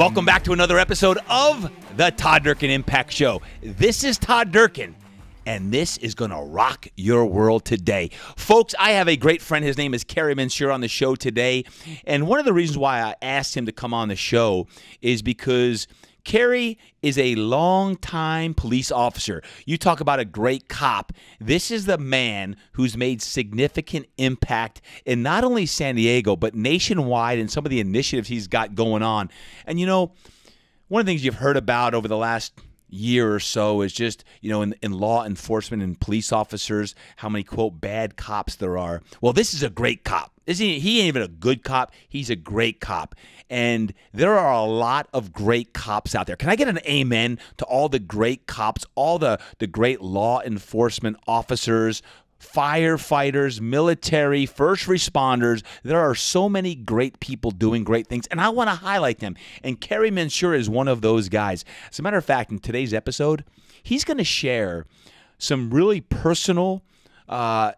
Welcome back to another episode of the Todd Durkin Impact Show. This is Todd Durkin, and this is going to rock your world today. Folks, I have a great friend. His name is Kerry Mensior on the show today. And one of the reasons why I asked him to come on the show is because Kerry is a long-time police officer. You talk about a great cop. This is the man who's made significant impact in not only San Diego, but nationwide and some of the initiatives he's got going on. And you know, one of the things you've heard about over the last year or so is just you know in, in law enforcement and police officers how many quote bad cops there are well this is a great cop isn't he, he ain't even a good cop he's a great cop and there are a lot of great cops out there can i get an amen to all the great cops all the the great law enforcement officers firefighters, military, first responders. There are so many great people doing great things, and I want to highlight them. And Kerry Mensior is one of those guys. As a matter of fact, in today's episode, he's going to share some really personal uh,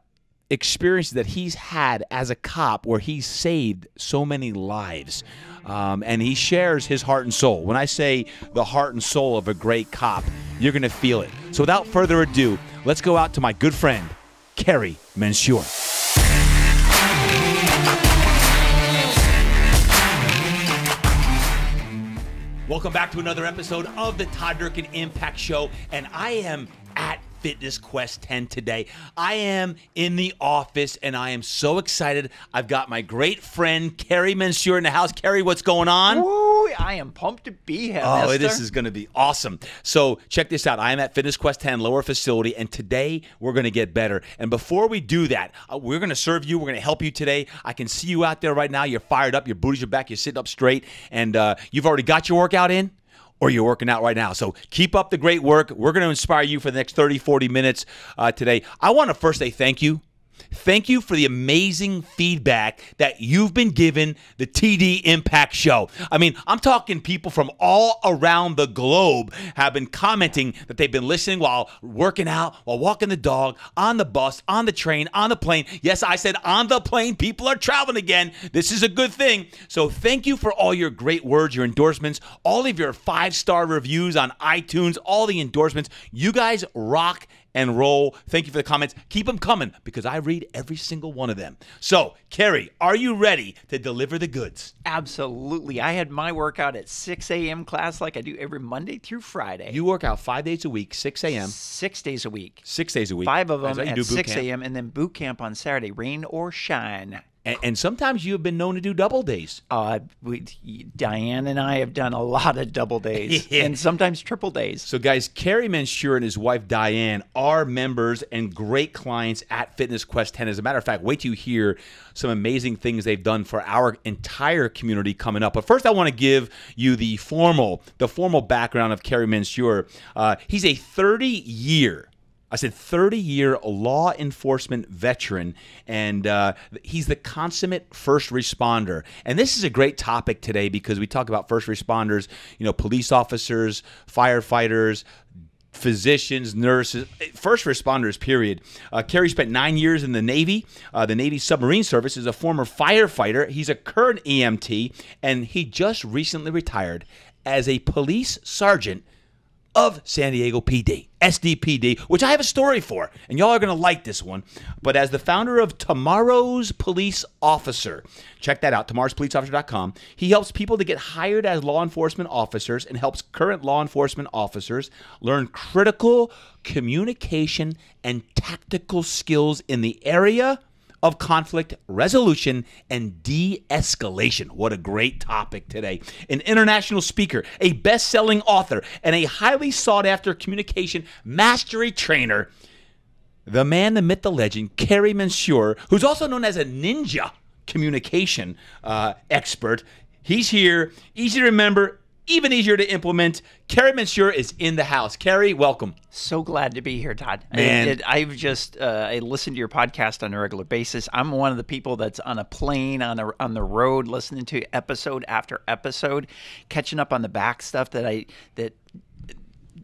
experiences that he's had as a cop where he's saved so many lives. Um, and he shares his heart and soul. When I say the heart and soul of a great cop, you're going to feel it. So without further ado, let's go out to my good friend, Kerry Mensior. Welcome back to another episode of the Todd Durkin Impact Show, and I am at Fitness Quest 10 today. I am in the office and I am so excited. I've got my great friend Kerry Mensior in the house. Kerry, what's going on? Ooh, I am pumped to be here. Oh, mister. this is going to be awesome. So, check this out. I am at Fitness Quest 10 lower facility, and today we're going to get better. And before we do that, uh, we're going to serve you. We're going to help you today. I can see you out there right now. You're fired up. Your booties are back. You're sitting up straight, and uh, you've already got your workout in or you're working out right now. So keep up the great work. We're going to inspire you for the next 30, 40 minutes uh, today. I want to first say thank you. Thank you for the amazing feedback that you've been given the TD Impact Show. I mean, I'm talking people from all around the globe have been commenting that they've been listening while working out, while walking the dog, on the bus, on the train, on the plane. Yes, I said on the plane. People are traveling again. This is a good thing. So thank you for all your great words, your endorsements, all of your five star reviews on iTunes, all the endorsements. You guys rock and roll. Thank you for the comments. Keep them coming because I read every single one of them. So, Kerry, are you ready to deliver the goods? Absolutely. I had my workout at 6 a.m. class like I do every Monday through Friday. You work out five days a week, 6 a.m., Six days a week. six days a week. Five of them at you do boot 6 a.m. and then boot camp on Saturday, rain or shine. And, and sometimes you have been known to do double days. Uh, we, Diane and I have done a lot of double days Yeah. and sometimes triple days. So, guys, Kerry Mensior and his wife Diane are members and great clients at Fitness Quest 10. As a matter of fact, wait till you hear some amazing things they've done for our entire community coming up. But first, I want to give you the formal, the formal background of Kerry Mensior. Uh, he's a 30 year I said 30 year law enforcement veteran, and uh, he's the consummate first responder. And this is a great topic today because we talk about first responders, you know, police officers, firefighters, physicians, nurses, first responders, period. Uh, Kerry spent nine years in the Navy. Uh, the Navy Submarine Service is a former firefighter. He's a current EMT, and he just recently retired as a police sergeant of San Diego PD, SDPD, which I have a story for, and y'all are going to like this one. But as the founder of Tomorrow's Police Officer, check that out, tomorrowspoliceofficer.com. He helps people to get hired as law enforcement officers and helps current law enforcement officers learn critical communication and tactical skills in the area of conflict resolution and de escalation. What a great topic today. An international speaker, a best selling author, and a highly sought after communication mastery trainer. The man, the myth, the legend, Kerry Mensior, who's also known as a ninja communication uh, expert. He's here, easy to remember, even easier to implement. Kerry Mensior is in the house. Kerry, welcome. So glad to be here, Todd. I- Man. it- I've just uh, I listen to your podcast on a regular basis. I'm one of the people that's on a plane on a, on the road, listening to episode after episode, catching up on the back stuff that I that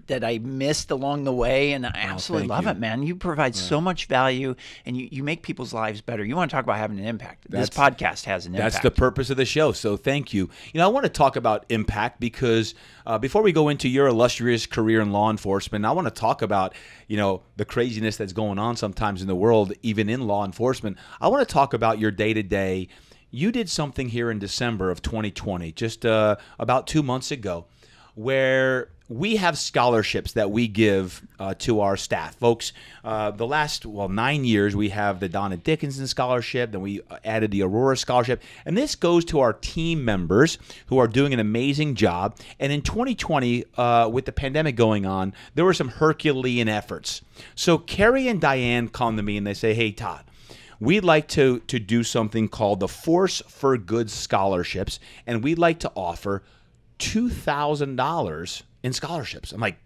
that I missed along the way, and I absolutely thank love you. it, man. You provide so much value, and you, you make people's lives better. You want to talk about having an impact? this podcast has an impact. That's the purpose of the show. So thank you. You know, I want to talk about impact because uh, before we go into your illustrious career in law enforcement, I want to talk about you know the craziness that's going on sometimes in the world, even in law enforcement. I want to talk about your day to day. You did something here in December of 2020, just uh, about two months ago, where we have scholarships that we give uh, to our staff, folks. Uh, the last well nine years, we have the Donna Dickinson Scholarship. Then we added the Aurora Scholarship, and this goes to our team members who are doing an amazing job. And in 2020, uh, with the pandemic going on, there were some Herculean efforts. So Kerry and Diane come to me and they say, "Hey, Todd." We'd like to to do something called the Force for Good scholarships, and we'd like to offer two thousand dollars in scholarships. I'm like,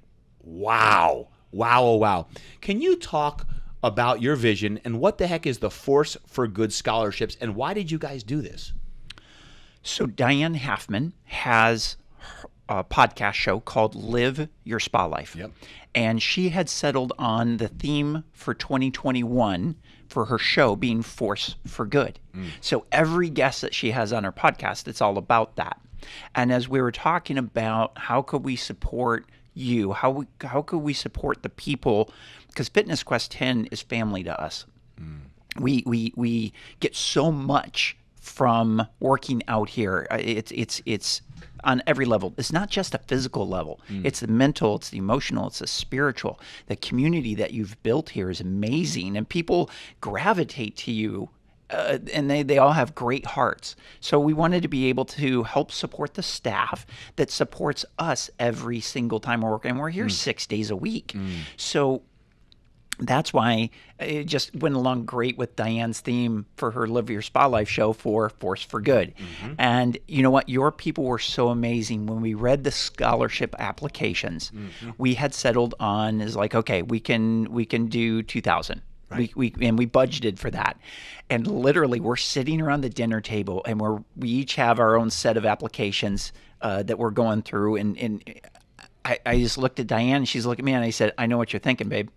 wow, wow, oh, wow. Can you talk about your vision and what the heck is the Force for Good scholarships, and why did you guys do this? So Diane Halfman has a podcast show called Live Your Spa Life. Yep. And she had settled on the theme for 2021 for her show being Force for Good. Mm. So every guest that she has on her podcast, it's all about that. And as we were talking about how could we support you, how we, how could we support the people because Fitness Quest 10 is family to us we we we get so much from working out here. Uh, It's it's it's on every level. It's not just a physical level. It's the mental, it's the emotional, it's the spiritual. The community that you've built here is amazing, and people gravitate to you. Uh, and they, they all have great hearts. So we wanted to be able to help support the staff that supports us every single time we're working. And we're here hmm. six days a week. Hmm. So that's why it just went along great with Diane's theme for her Live Your Spa Life show for Force for Good. Mm-hmm. And you know what? Your people were so amazing. When we read the scholarship applications, mm-hmm. we had settled on is like, okay, we can we can do two thousand. We, we and we budgeted for that, and literally we're sitting around the dinner table, and we're we each have our own set of applications uh, that we're going through, and and I, I just looked at Diane, and she's looking at me, and I said, I know what you're thinking, babe.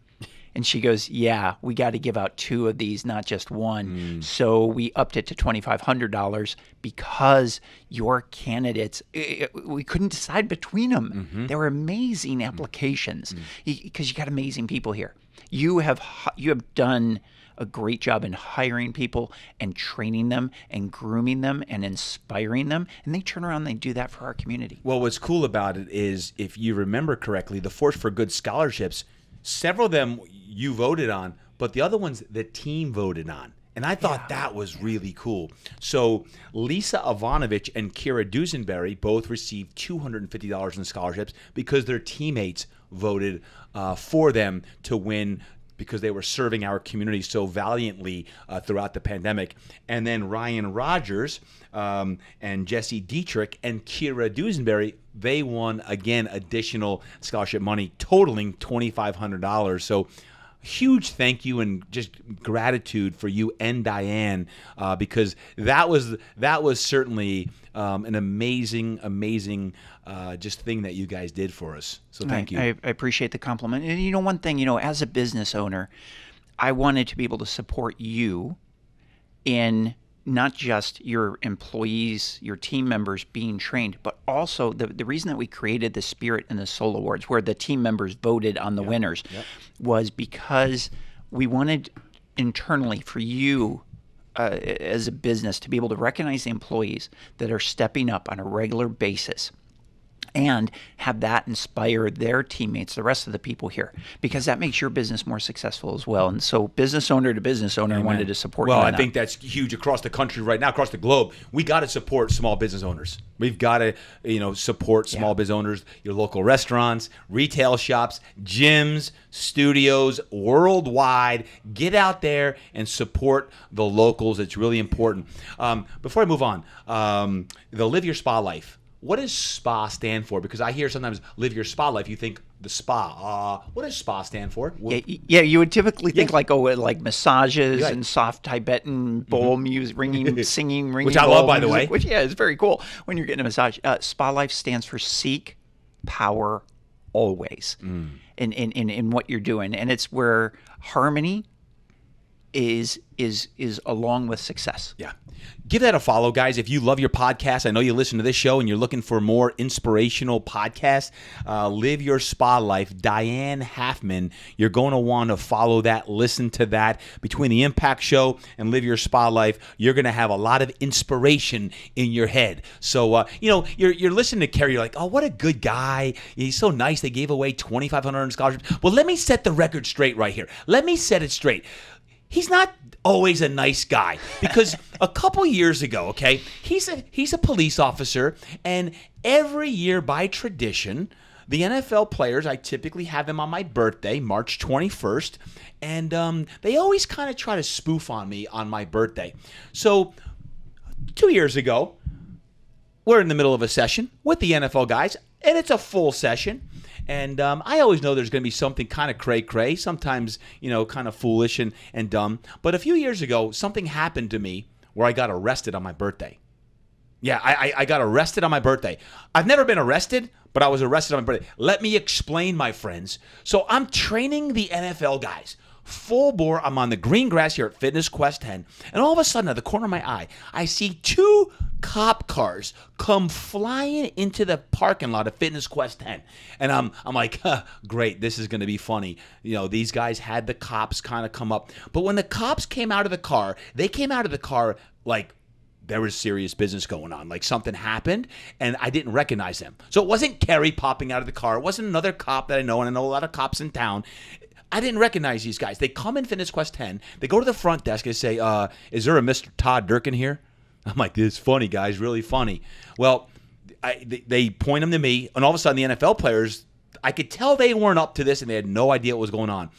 And she goes, Yeah, we got to give out two of these, not just one. Mm. So we upped it to $2,500 because your candidates, i- i- we couldn't decide between them. Mm-hmm. They were amazing mm-hmm. applications mm. because you got amazing people here. You have you have done a great job in hiring people and training them and grooming them and inspiring them, and they turn around and they do that for our community. Well, what's cool about it is, if you remember correctly, the Force for Good scholarships, several of them you voted on, but the other ones the team voted on. And I thought that was really cool. So Lisa Ivanovich and Kira Dusenberry both received $250 in scholarships because their teammates voted uh, for them to win because they were serving our community so valiantly uh, throughout the pandemic. And then Ryan Rogers um, and Jesse Dietrich and Kira Dusenberry, they won again additional scholarship money totaling $2,500. So huge thank you and just gratitude for you and Diane uh, because that was that was certainly um, an amazing amazing uh, just thing that you guys did for us. So thank you. I, I appreciate the compliment. And you know, one thing, you know, as a business owner, I wanted to be able to support you in not just your employees, your team members being trained, but also the, the reason that we created the Spirit and the Soul Awards, where the team members voted on the winners, was because we wanted internally for you uh, as a business to be able to recognize the employees that are stepping up on a regular basis and have that inspire their teammates, the rest of the people here, because that makes your business more successful as well. And so, business owner to business owner, I wanted to support. Well, I that. think that's huge across the country right now, across the globe. We got to support small business owners. We've got to, you know, support small business owners, your local restaurants, retail shops, gyms, studios, worldwide. Get out there and support the locals. It's really important. Um, before I move on, um, the Live Your Spa Life. What does SPA stand for? Because I hear sometimes live your spa life. You think the spa. Uh, what does SPA stand for? Yeah, yeah, you would typically think like oh, like massages Right. and soft Tibetan bowl music, ringing, singing, ringing. Which I love, by the way. Which yeah, it's very cool when you're getting a massage. Uh, Spa Life stands for Seek Power always in, in, in, in what you're doing. And it's where harmony is is is along with success. Yeah. Give that a follow, guys. If you love your podcast, I know you listen to this show and you're looking for more inspirational podcasts. Uh, Live Your Spa Life, Diane Halfman. You're going to want to follow that, listen to that. Between the Impact Show and Live Your Spa Life, you're going to have a lot of inspiration in your head. So, uh, you know, you're, you're listening to Kerry, you're like, oh, what a good guy. He's so nice. They gave away 2500 scholarships. Well, let me set the record straight right here. Let me set it straight he's not always a nice guy because a couple years ago, okay, he's a he's a police officer, and every year by tradition, the NFL players I typically have them on my birthday, March twenty first, and um, they always kind of try to spoof on me on my birthday. So two years ago, we're in the middle of a session with the NFL guys, and it's a full session. And um, I always know there's going to be something kind of cray cray, sometimes, you know, kind of foolish and, and dumb. But a few years ago, something happened to me where I got arrested on my birthday. Yeah, I, I, I got arrested on my birthday. I've never been arrested, but I was arrested on my birthday. Let me explain, my friends. So I'm training the NFL guys full bore. I'm on the green grass here at Fitness Quest 10, and all of a sudden, at the corner of my eye, I see two cop cars come flying into the parking lot of Fitness Quest 10, and I'm I'm like, huh, great, this is going to be funny. You know, these guys had the cops kind of come up, but when the cops came out of the car, they came out of the car like there was serious business going on. Like something happened, and I didn't recognize them. So it wasn't Kerry popping out of the car. It wasn't another cop that I know, and I know a lot of cops in town. I didn't recognize these guys. They come in Fitness Quest 10. They go to the front desk and say, uh, "Is there a Mr. Todd Durkin here?" I'm like, "This is funny, guys. Really funny." Well, I, they, point them to me, and all of a sudden, the NFL players, I could tell they weren't up to this, and they had no idea what was going on.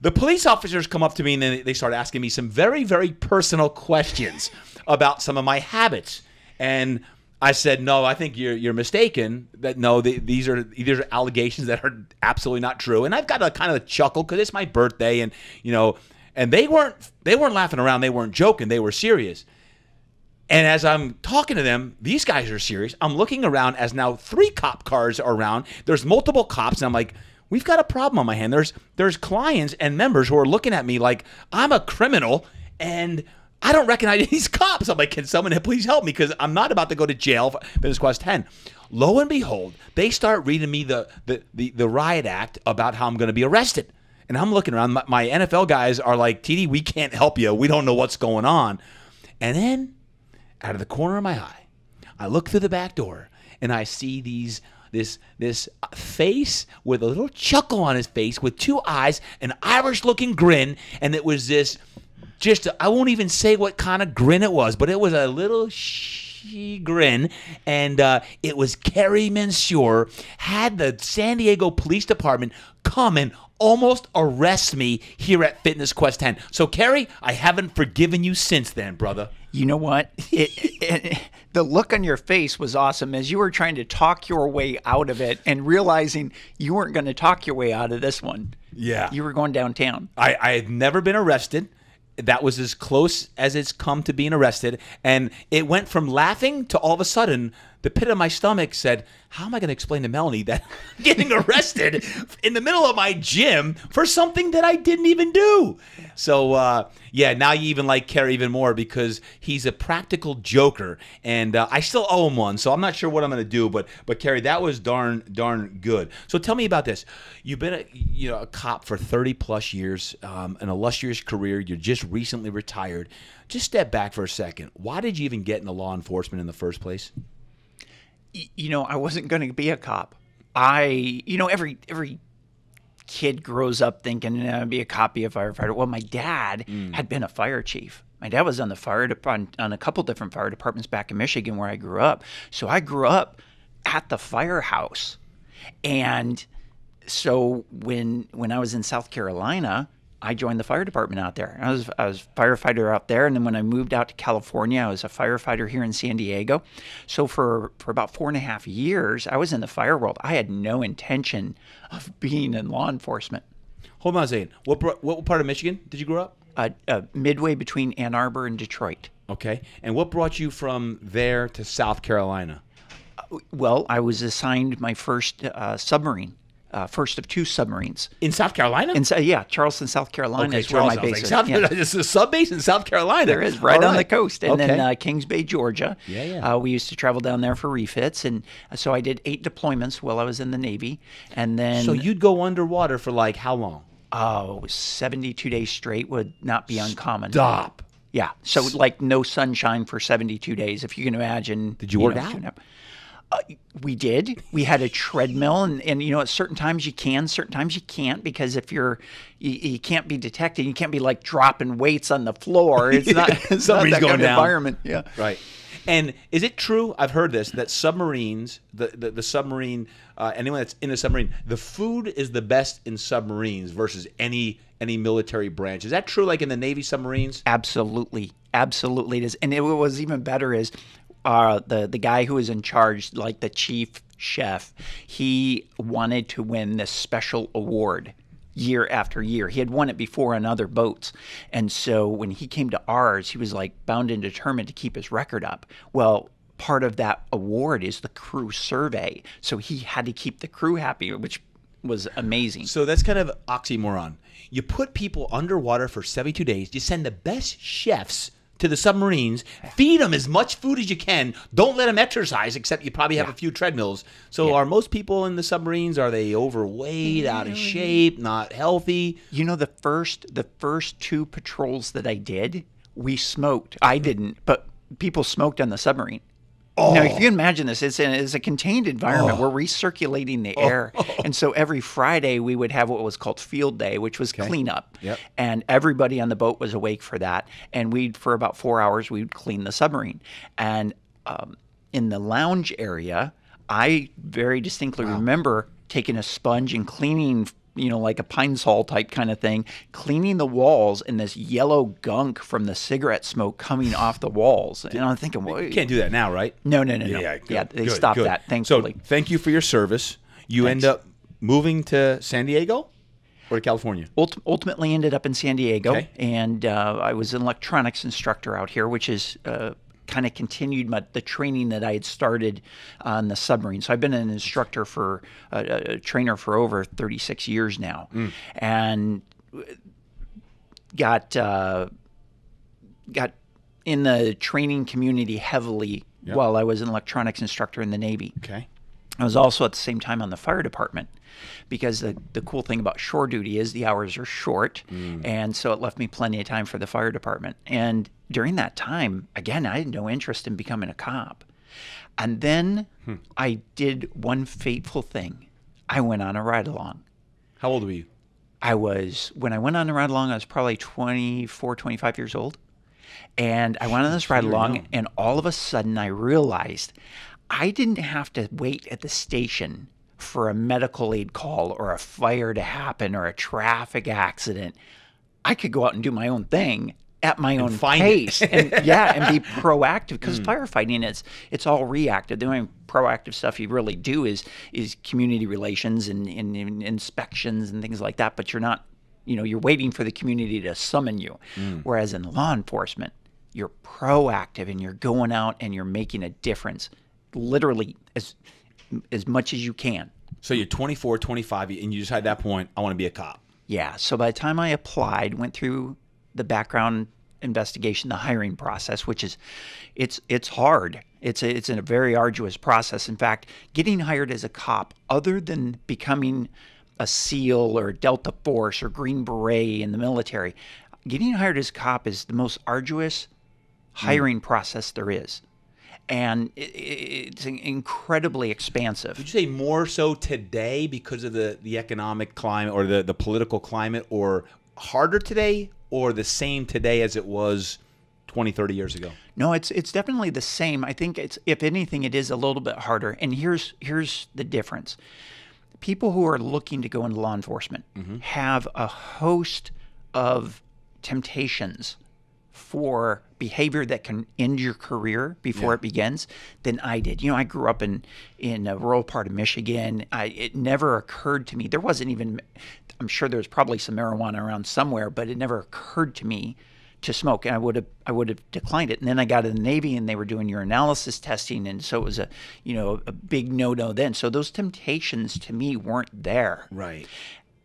The police officers come up to me and then they start asking me some very, very personal questions about some of my habits. And I said, no, I think you're you're mistaken. That no, the, these are these are allegations that are absolutely not true. And I've got a kind of a chuckle because it's my birthday, and you know, and they weren't they weren't laughing around. They weren't joking. They were serious. And as I'm talking to them, these guys are serious. I'm looking around as now three cop cars are around. There's multiple cops, and I'm like, we've got a problem on my hand. There's there's clients and members who are looking at me like I'm a criminal, and I don't recognize these cops. I'm like, can someone please help me? Because I'm not about to go to jail for Fitness Quest 10. Lo and behold, they start reading me the, the, the, the riot act about how I'm going to be arrested. And I'm looking around. My, my NFL guys are like, TD, we can't help you. We don't know what's going on. And then, out of the corner of my eye, I look through the back door and I see these this this face with a little chuckle on his face with two eyes, an Irish looking grin, and it was this just I won't even say what kind of grin it was, but it was a little she grin, and uh, it was Kerry Mensior had the San Diego Police Department come and almost arrest me here at Fitness Quest 10. So Kerry, I haven't forgiven you since then, brother. You know what? It, it, the look on your face was awesome as you were trying to talk your way out of it and realizing you weren't going to talk your way out of this one. Yeah. You were going downtown. I, I had never been arrested. That was as close as it's come to being arrested. And it went from laughing to all of a sudden, the pit of my stomach said, How am I going to explain to Melanie that I'm getting arrested in the middle of my gym for something that I didn't even do? So, uh, yeah, now you even like Kerry even more because he's a practical joker. And uh, I still owe him one. So I'm not sure what I'm going to do. But, but Kerry, that was darn, darn good. So tell me about this. You've been a, you know, a cop for 30 plus years, um, an illustrious career. You're just recently retired. Just step back for a second. Why did you even get into law enforcement in the first place? You know, I wasn't going to be a cop. I, you know, every every kid grows up thinking uh, be a cop, be a firefighter. Well, my dad mm. had been a fire chief. My dad was on the fire department on a couple different fire departments back in Michigan where I grew up. So I grew up at the firehouse, and so when when I was in South Carolina, I joined the fire department out there. I was I was firefighter out there, and then when I moved out to California, I was a firefighter here in San Diego. So for for about four and a half years, I was in the fire world. I had no intention of being in law enforcement. Hold on a second. What what part of Michigan did you grow up? Uh, uh, midway between Ann Arbor and Detroit. Okay, and what brought you from there to South Carolina? Uh, well, I was assigned my first uh, submarine uh, first of two submarines. In South Carolina? And so, yeah, Charleston, South Carolina okay, is where my Charleston. I was base is. South, Yeah. There's a sub base in South Carolina. There is right All on the coast, and then uh, Kings Bay, Georgia. Yeah, yeah. Uh, we used to travel down there for refits, and so I did eight deployments while I was in the Navy, and then so you'd go underwater for like how long? oh, 72 days straight would not be uncommon. Stop. Yeah, so like no sunshine for 72 days, if you can imagine. Did you work know, out? Two and a half- Uh, we did. We had a treadmill, and, and you know, at certain times you can, certain times you can't, because if you're, you, you can't be detected. You can't be like dropping weights on the floor. It's not. It's not that going kind of down. environment. Yeah. Right. And is it true? I've heard this that submarines, the the, the submarine, uh, anyone that's in a submarine, the food is the best in submarines versus any any military branch. Is that true? Like in the Navy submarines? Absolutely, absolutely it is. And it was even better is uh, the the guy who was in charge, like the chief chef, he wanted to win this special award year after year. He had won it before on other boats, and so when he came to ours, he was like bound and determined to keep his record up. Well. Part of that award is the crew survey. So he had to keep the crew happy, which was amazing. So that's kind of oxymoron. You put people underwater for 72 days. You send the best chefs to the submarines, feed them as much food as you can. Don't let them exercise, except you probably have a few treadmills. So are most people in the submarines are they overweight, out of shape, not healthy? You know, the first the first two patrols that I did, we smoked. I mm-hmm. didn't, but people smoked on the submarine. Now, if you imagine this, it's, in, it's a contained environment. We're recirculating the air. And so every Friday, we would have what was called field day, which was cleanup. Yep. And everybody on the boat was awake for that. And we'd, for about four hours, we'd clean the submarine. And um, in the lounge area, I very distinctly remember taking a sponge and cleaning, you know, like a Pine-Sol type kind of thing, cleaning the walls and this yellow gunk from the cigarette smoke coming off the walls. And I'm thinking, well, You can't do that now, right? no, no, no, no. Yeah, Yeah, they good, stopped good. that, thankfully. So thank you for your service. You end up moving to San Diego or to California? Ult- ultimately ended up in San Diego, Okay. and uh, I was an electronics instructor out here, which is uh, kind of continued my, the training that I had started on the submarine. So I've been an instructor for uh, a, trainer for over 36 years now, Mm. and got uh, got in the training community heavily while I was an electronics instructor in the Navy. Okay. I was also at the same time on the fire department because the, the cool thing about shore duty is the hours are short. And so it left me plenty of time for the fire department. And during that time, again, I had no interest in becoming a cop. And then hmm. I did one fateful thing I went on a ride along. How old were you? I was, when I went on a ride along, I was probably 24, 25 years old. And I went on this ride along, and all of a sudden I realized I didn't have to wait at the station for a medical aid call or a fire to happen or a traffic accident. I could go out and do my own thing at my own find pace and yeah and be proactive because hmm. firefighting is it's all reactive. The only proactive stuff you really do is is community relations and, and, and inspections and things like that but you're not you know you're waiting for the community to summon you. Hmm. Whereas in law enforcement you're proactive and you're going out and you're making a difference literally as as much as you can. So you're 24, 25, and you decide at that point, I want to be a cop. Yeah. So by the time I applied, went through the background investigation, the hiring process, which is it's it's hard. It's a, it's a very arduous process. In fact, getting hired as a cop, other than becoming a SEAL or Delta Force or Green Beret in the military, getting hired as a cop is the most arduous mm. hiring process there is. And it, it- it's incredibly expansive. Would you say more so today because of the, the economic climate or the, the political climate, or harder today, or the same today as it was 20, 30 years ago? No, it's it's definitely the same. I think it's if anything, it is a little bit harder. And here's here's the difference: people who are looking to go into law enforcement mm-hmm. have a host of temptations for behavior that can end your career before it begins than I did. You know, I grew up in in a rural part of Michigan. I, it never occurred to me. There wasn't even. I'm sure there's probably some marijuana around somewhere, but it never occurred to me to smoke, and I would have I would have declined it. And then I got in the Navy, and they were doing urinalysis testing, and so it was a you know a big no no then. So those temptations to me weren't there. Right.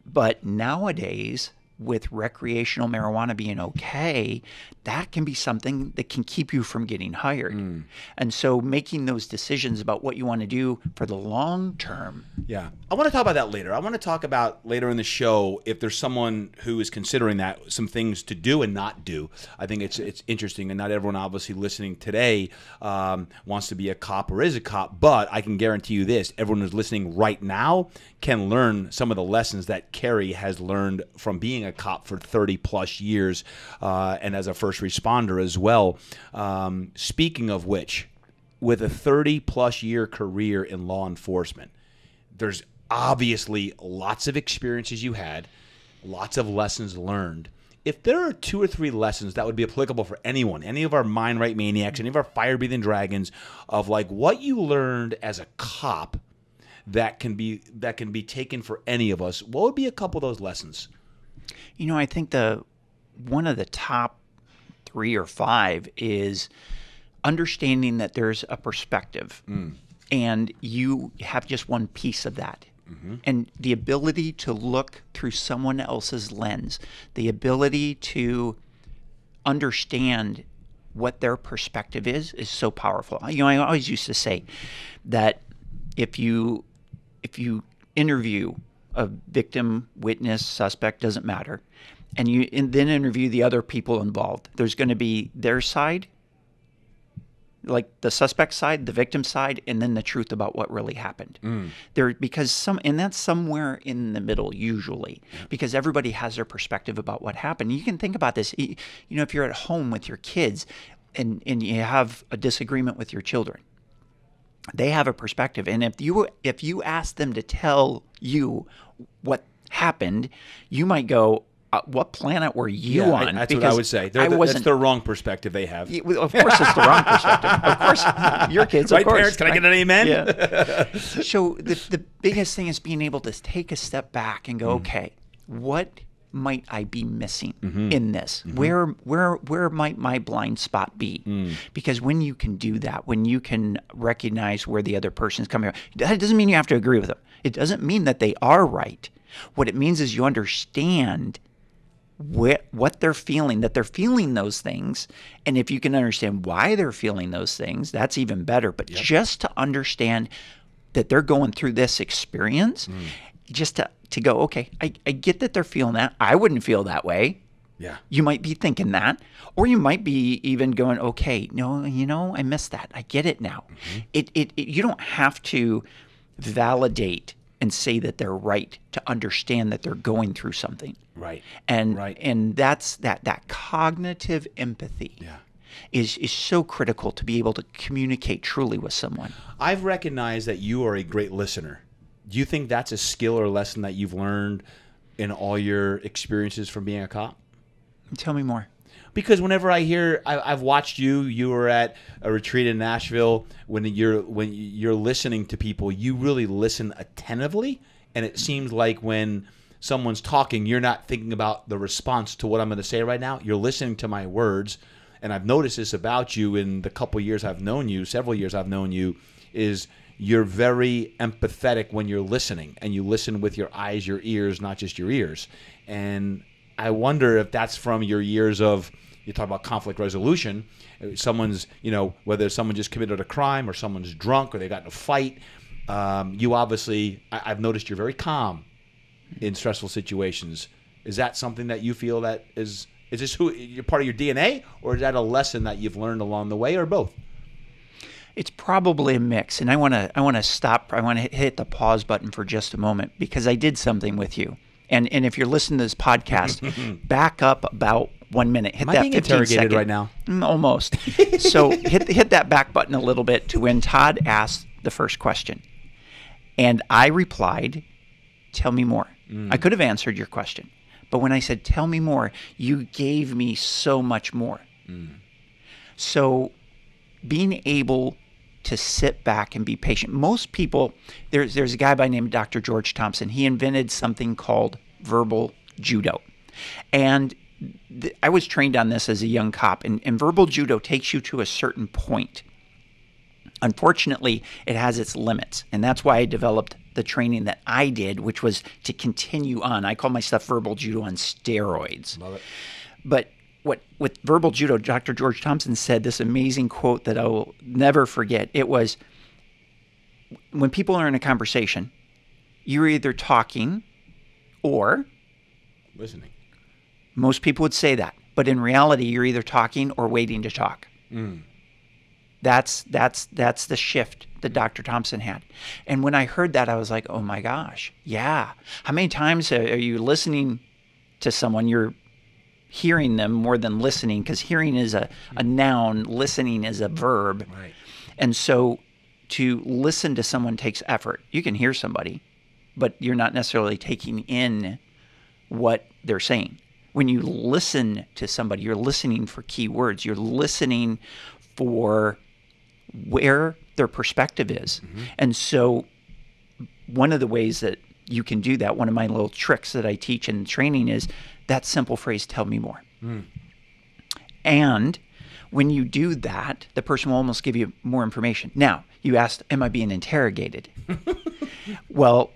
But nowadays, with recreational marijuana being okay, that can be something that can keep you from getting hired. Mm. And so making those decisions about what you want to do for the long term. Yeah. I want to talk about that later. I want to talk about later in the show if there's someone who is considering that some things to do and not do. I think it's it's interesting and not everyone obviously listening today um, wants to be a cop or is a cop, but I can guarantee you this, everyone who's listening right now can learn some of the lessons that Kerry has learned from being a cop for 30 plus years uh, and as a first responder as well. Um, speaking of which, with a 30 plus year career in law enforcement, there's obviously lots of experiences you had, lots of lessons learned. If there are two or three lessons that would be applicable for anyone, any of our mind right maniacs, any of our fire breathing dragons, of like what you learned as a cop that can be that can be taken for any of us, what would be a couple of those lessons? You know, I think the one of the top three or five is understanding that there's a perspective mm. and you have just one piece of that. Mm-hmm. And the ability to look through someone else's lens, the ability to understand what their perspective is, is so powerful. You know, I always used to say that if you if you interview a victim, witness, suspect, doesn't matter, and you and then interview the other people involved, there's going to be their side, like the suspect side, the victim side, and then the truth about what really happened. Mm. There because some and that's somewhere in the middle usually because everybody has their perspective about what happened. You can think about this, you know, if you're at home with your kids and and you have a disagreement with your children they have a perspective and if you if you ask them to tell you what happened you might go uh, what planet were you I- on that's what I would say. They're I wasn't the wrong perspective they have. of course it's the wrong perspective of course your kids of Right, course parents? Can I get an amen? yeah so the, the biggest thing is being able to take a step back and go Mm. okay what might I be missing Mm-hmm. in this? Where where where might my blind spot be? Mm. Because when you can do that, when you can recognize where the other person's coming from, that doesn't mean you have to agree with them. It doesn't mean that they are right. What it means is you understand what what they're feeling, that they're feeling those things, and if you can understand why they're feeling those things, that's even better. But just to understand that they're going through this experience, Mm. just to to go, okay, I, I get that they're feeling that. I wouldn't feel that way. Yeah. You might be thinking that, or you might be even going, okay, no, you know, I missed that. I get it now. Mm-hmm. It, it, it, you don't have to validate and say that they're right to understand that they're going through something. Right. And Right. and that's that that cognitive empathy Yeah. is is so critical to be able to communicate truly with someone. I've recognized that you are a great listener. Do you think that's a skill or lesson that you've learned in all your experiences from being a cop? Tell me more. Because whenever I hear, I, I've watched you. You were at a retreat in Nashville. When you're when you're listening to people, you really listen attentively, and it seems like when someone's talking, you're not thinking about the response to what I'm going to say right now. You're listening to my words, and I've noticed this about you in the couple years I've known you, several years I've known you, is you're very empathetic when you're listening, and you listen with your eyes, your ears, not just your ears, and I wonder if that's from your years of you talk about conflict resolution. Someone's, you know, whether someone just committed a crime or someone's drunk or they got in a fight. Um, you obviously, I, I've noticed you're very calm in stressful situations. Is that something that you feel that is is this who you're part of your DNA, or is that a lesson that you've learned along the way, or both? It's probably a mix, and I want to I want to stop. I want to hit the pause button for just a moment because I did something with you. And and if you're listening to this podcast, back up about one minute. Hit Am I that being 15 interrogated second- right now? Mm, almost. so hit hit that back button a little bit to when Todd asked the first question, and I replied, "Tell me more." I could have answered your question, but when I said "Tell me more," you gave me so much more. So being able to sit back and be patient. Most people, there's there's a guy by name Dr. George Thompson. He invented something called verbal judo, and th- I was trained on this as a young cop, and, and verbal judo takes you to a certain point. Unfortunately, it has its limits, and that's why I developed the training that I did, which was to continue on. I call my stuff verbal judo on steroids. Love it. But what with verbal judo, Dr. George Thompson said this amazing quote that I will never forget. It was when people are in a conversation, you're either talking or Listening. most people would say that, but in reality, you're either talking or waiting to talk. Mm. That's that's that's the shift that Dr. Thompson had. And when I heard that, I was like, "Oh my gosh, yeah." How many times are are you listening to someone? You're hearing them more than listening because hearing is a, a mm. noun, listening is a verb. Right. And so to listen to someone takes effort. You can hear somebody, but you're not necessarily taking in what they're saying. When you listen to somebody, you're listening for key words. You're listening for where their perspective is. Mm-hmm. And so one of the ways that you can do that, one of my little tricks that I teach in training is that simple phrase, tell me more. Hmm. And when you do that, the person will almost give you more information. Now, you asked, Am I being interrogated? well,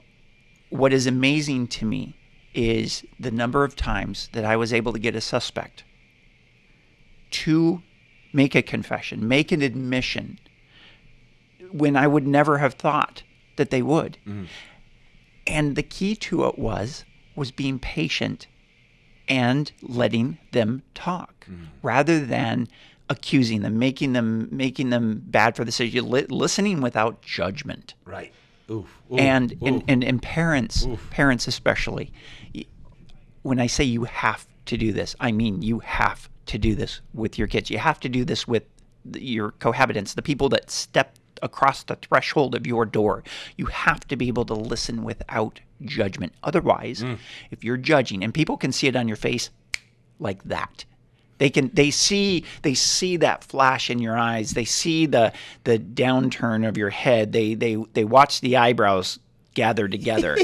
what is amazing to me is the number of times that I was able to get a suspect to make a confession, make an admission when I would never have thought that they would. Hmm. And the key to it was was being patient and letting them talk mm-hmm. rather than accusing them, making them making them bad for the city, li- listening without judgment. Right. Oof. Ooh, And, ooh. and and and parents, parents especially, when I say you have to do this, I mean you have to do this with your kids. You have to do this with the- your cohabitants, the people that step across the threshold of your door. You have to be able to listen without judgment. Otherwise, mm. if you're judging, and people can see it on your face like that. They can they see they see that flash in your eyes. They see the the downturn of your head. They they they watch the eyebrows gather together.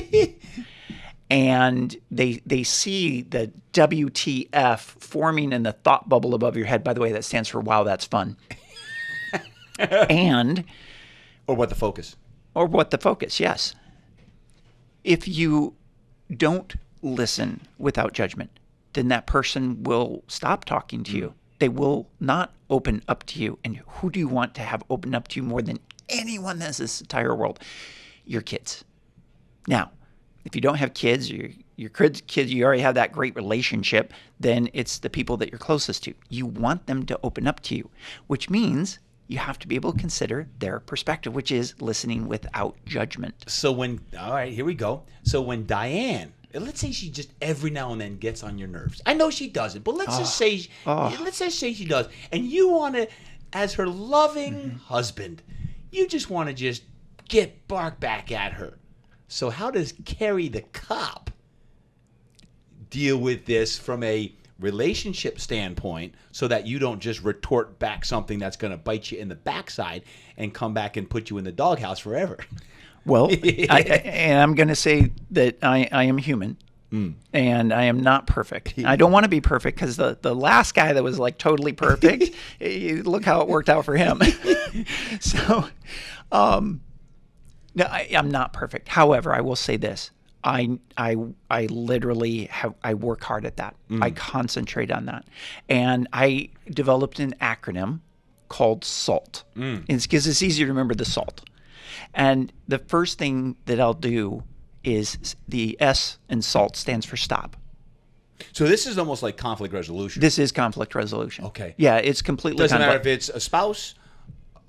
and they they see the WTF forming in the thought bubble above your head. By the way, that stands for wow, that's fun. and or what the focus? or what the focus, yes. If you don't listen without judgment, then that person will stop talking to you. Mm. They will not open up to you. And who do you want to have open up to you more than anyone in this entire world? Your kids. Now, if you don't have kids, your your kids, kids, you already have that great relationship. Then it's the people that you're closest to. You want them to open up to you, which means you have to be able to consider their perspective, which is listening without judgment. So when all right, here we go. So when Diane, let's say she just every now and then gets on your nerves. I know she doesn't, but let's just ah, say ah. let's just say she does, and you want to, as her loving mm-hmm. husband, you just want to just get bark back at her. So how does Kerry the cop deal with this from a relationship standpoint so that you don't just retort back something that's going to bite you in the backside and come back and put you in the doghouse forever? Well, I, and I'm going to say that I, I am human. And I am not perfect. I don't want to be perfect because the, the last guy that was like totally perfect, eh, look how it worked out for him. so, um, no, I, I'm not perfect. However, I will say this: I I I literally have I work hard at that. I mm. concentrate on that, and I developed an acronym called SALT. Mm. It's because it's easier to remember the SALT. And the first thing that I'll do is the S in SALT stands for stop. So this is almost like conflict resolution. This is conflict resolution. Okay. Yeah, it's completely Doesn't matter if it's a spouse,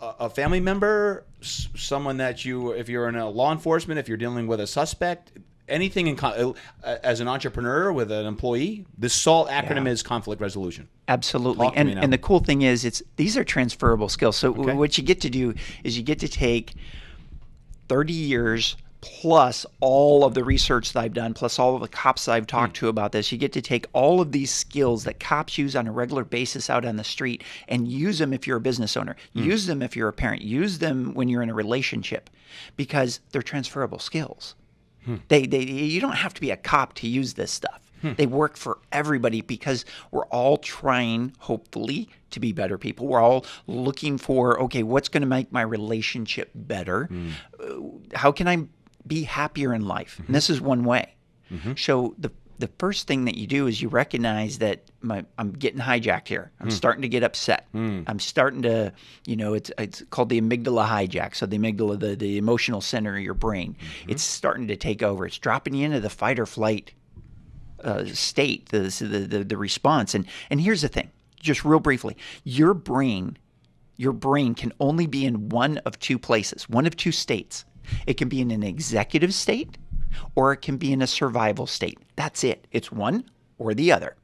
a, a family member, someone that you, if you're in a law enforcement, if you're dealing with a suspect, anything in con- uh, as an entrepreneur with an employee. The SALT acronym Yeah. is conflict resolution. Absolutely. Talk And and the cool thing is it's these are transferable skills. So w- what you get to do is you get to take 30 years plus all of the research that I've done, plus all of the cops that I've talked to about this. You get to take all of these skills that cops use on a regular basis out on the street and use them if you're a business owner. Use them if you're a parent. Use them when you're in a relationship because they're transferable skills. Hmm. They, they, you don't have to be a cop to use this stuff. Hmm. They work for everybody because we're all trying, hopefully, to be better people. We're all looking for, okay, what's going to make my relationship better? Hmm. Uh, how can I be happier in life? And mm-hmm. this is one way. Mm-hmm. So the the first thing that you do is you recognize that my, I'm getting hijacked here. I'm hmm. starting to get upset. Hmm. I'm starting to, you know, it's it's called the amygdala hijack. So the amygdala, the, the emotional center of your brain, mm-hmm. it's starting to take over. It's dropping you into the fight or flight uh, state, the, the the the response. And and here's the thing, just real briefly, your brain, your brain can only be in one of two places, one of two states. It can be in an executive state, or it can be in a survival state. That's it. It's one or the other.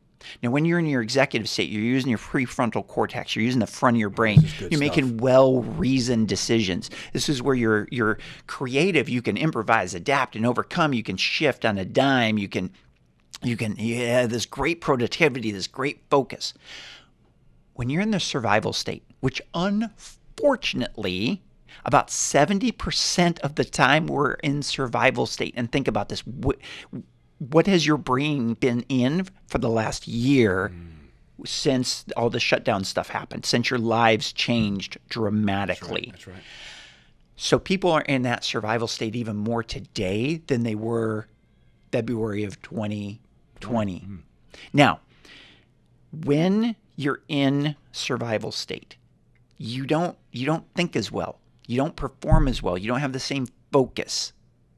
Now, when you're in your executive state, you're using your prefrontal cortex. You're using the front of your brain. You're making well-reasoned decisions. This is where you're you're creative. You can improvise, adapt, and overcome. You can shift on a dime. You can you can yeah this great productivity this great focus when you're in the survival state which unfortunately about 70% of the time we're in survival state and think about this what, what has your brain been in for the last year hmm. since all the shutdown stuff happened since your lives changed dramatically That's right. so people are in that survival state even more today than they were February of 2020. Hmm. Now, when you're in survival state, you don't you don't think as well. You don't perform as well. You don't have the same focus,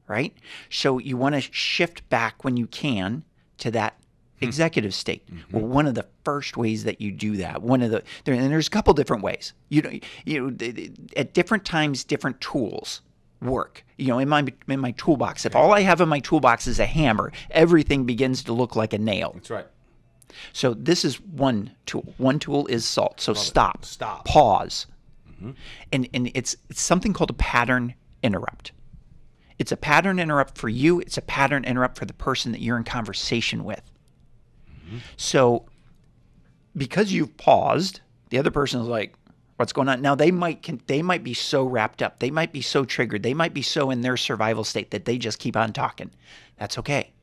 right? So you want to shift back when you can to that hmm. executive state. Mm-hmm. Well, one of the first ways that you do that, one of the there, and there's a couple different ways. You know, you know, at different times, different tools work. You know, in my in my toolbox, if all I have in my toolbox is a hammer, everything begins to look like a nail. That's right. So this is one tool. One tool is salt. So stop, Stop. pause, and and it's it's something called a pattern interrupt. It's a pattern interrupt for you. It's a pattern interrupt for the person that you're in conversation with. So because you've paused, the other person is like, "What's going on?" Now they might can, they might be so wrapped up, they might be so triggered, they might be so in their survival state that they just keep on talking. That's okay,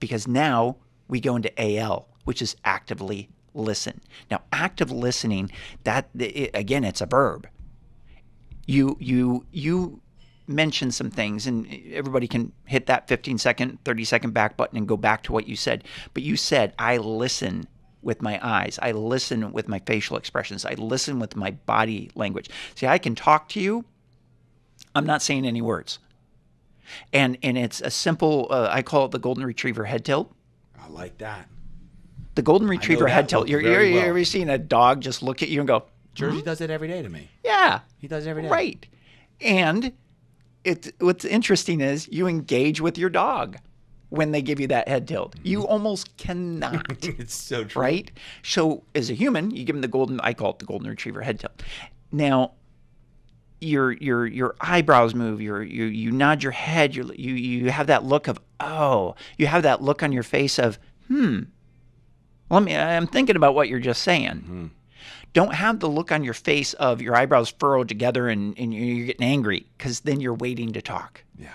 because now we go into AL, which is actively listen. Now, active listening, that it, again, it's a verb. You you you mention some things and everybody can hit that 15 second 30 second back button and go back to what you said. But you said i listen with my eyes. I listen with my facial expressions. I listen with my body language. See i can talk to you. I'm not saying any words. And and it's a simple uh, i call it the golden retriever head tilt. I like that. The golden retriever head tilt you're, you're, well. ever seen a dog just look at you and go Jersey does it every day to me. yeah He does it every day. Right. And it what's interesting is you engage with your dog when they give you that head tilt. Mm-hmm. You almost cannot. it's so true. right? So as a human, you give them the golden I call it the golden retriever head tilt. Now your your your eyebrows move, your you you nod your head, you you you have that look of oh, you have that look on your face of hmm. Let me I'm thinking about what you're just saying mm-hmm. don't have the look on your face of your eyebrows furrowed together and, and you're getting angry because then you're waiting to talk. Yeah.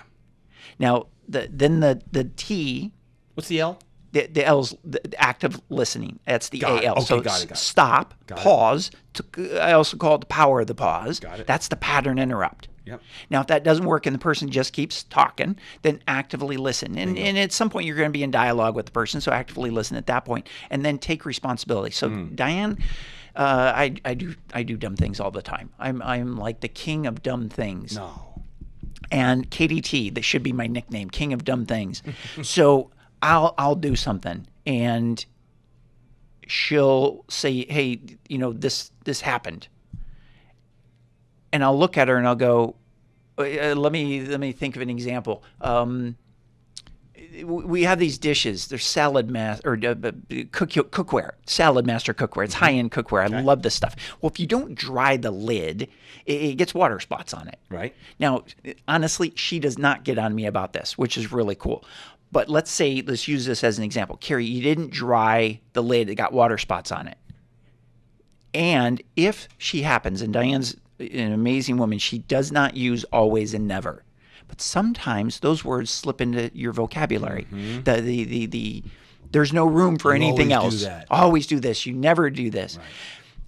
Now, the, then the, the T, What's the L? The, the L's the active listening. That's the Got. AL. Okay, so got it, got it. stop, Got pause. To, I also call it the power of the pause. Got it. That's the pattern interrupt. Yep. Now, if that doesn't work and the person just keeps talking, then actively listen. And, and at some point, you're going to be in dialogue with the person, so actively listen at that point, and then take responsibility. So, Hmm. Diane, uh, I, I do I do dumb things all the time. I'm I'm like the king of dumb things. No. And KDT, that should be my nickname, King of Dumb Things. so I'll I'll do something, and she'll say, "Hey, you know this this happened," and I'll look at her and I'll go, uh, "Let me let me think of an example." Um, we have these dishes. They're Saladmaster or uh, uh, cook cookware, Saladmaster cookware. It's high end cookware. I love this stuff. Well, if you don't dry the lid, it, it gets water spots on it. Right. Now, honestly, she does not get on me about this, which is really cool. But let's say, let's use this as an example. Kerry, you didn't dry the lid, it got water spots on it. And if she happens, and Diane's an amazing woman, she does not use always and never. But sometimes those words slip into your vocabulary. The, the, the, the, There's no room for You anything always else. do that. Always do this. You never do this.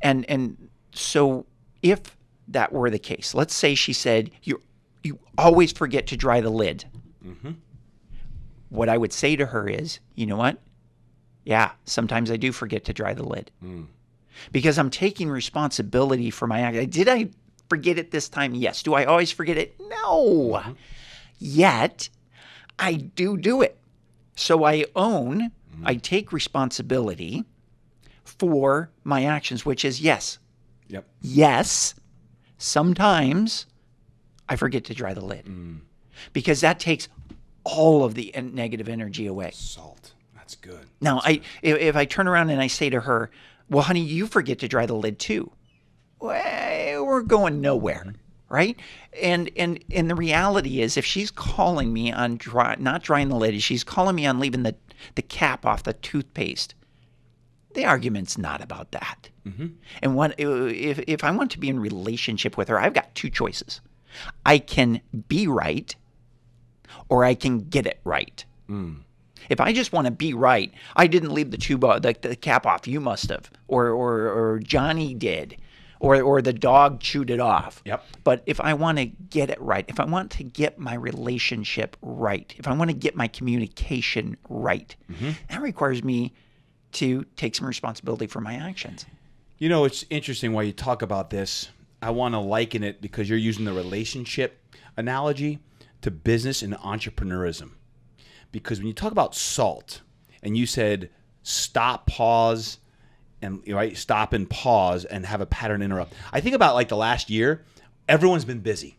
And and so if that were the case, let's say she said you you always forget to dry the lid. Mm-hmm. What I would say to her is, you know what? Yeah, sometimes I do forget to dry the lid. Mm. Because I'm taking responsibility for my act. Did I forget it this time? Yes. Do I always forget it? No. Mm-hmm. Yet I do do it. So I own, Mm-hmm. I take responsibility for my actions, which is yes, Yep. yes, sometimes I forget to dry the lid Mm. because that takes all of the negative energy away. Salt. That's good. Now, I if, if I turn around and I say to her, "Well, honey, you forget to dry the lid too," well, we're going nowhere, mm-hmm. right? And and and the reality is, if she's calling me on dry, not drying the lid, she's calling me on leaving the the cap off the toothpaste. The argument's not about that. Mm-hmm. And what if if I want to be in relationship with her, I've got two choices. I can be right, or I can get it right. If I just want to be right, I didn't leave the tube, uh, the, the cap off. You must have, or or or Johnny did, or or the dog chewed it off. Yep. But if I want to get it right, if I want to get my relationship right, if I want to get my communication right, that requires me to take some responsibility for my actions. You know, it's interesting while you talk about this. I want to liken it because you're using the relationship analogy to business and entrepreneurism. Because when you talk about salt and you said stop, pause, and right, stop and pause and have a pattern interrupt. I think about like the last year, everyone's been busy,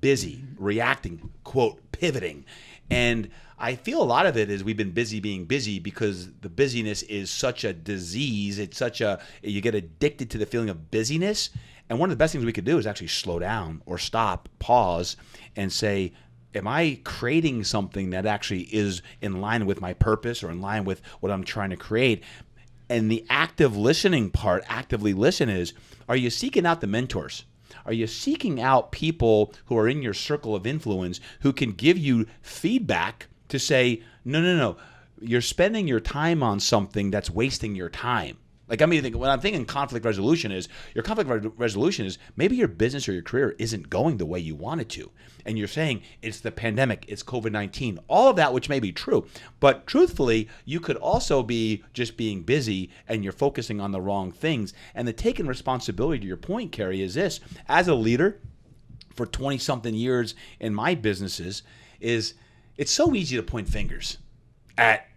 busy, reacting, quote, pivoting. And I feel a lot of it is we've been busy being busy because the busyness is such a disease. It's such a, you get addicted to the feeling of busyness. And one of the best things we could do is actually slow down or stop, pause, and say, Am I creating something that actually is in line with my purpose or in line with what I'm trying to create? And the active listening part, actively listen is are you seeking out the mentors? Are you seeking out people who are in your circle of influence who can give you feedback to say, no, no, no, you're spending your time on something that's wasting your time? Like I mean, when I'm thinking conflict resolution is your conflict re- resolution is maybe your business or your career isn't going the way you want it to, and you're saying it's the pandemic, it's COVID nineteen, all of that, which may be true, but truthfully, you could also be just being busy and you're focusing on the wrong things. And the taking responsibility to your point, Kerry, is this: as a leader for twenty something years in my businesses, is it's so easy to point fingers at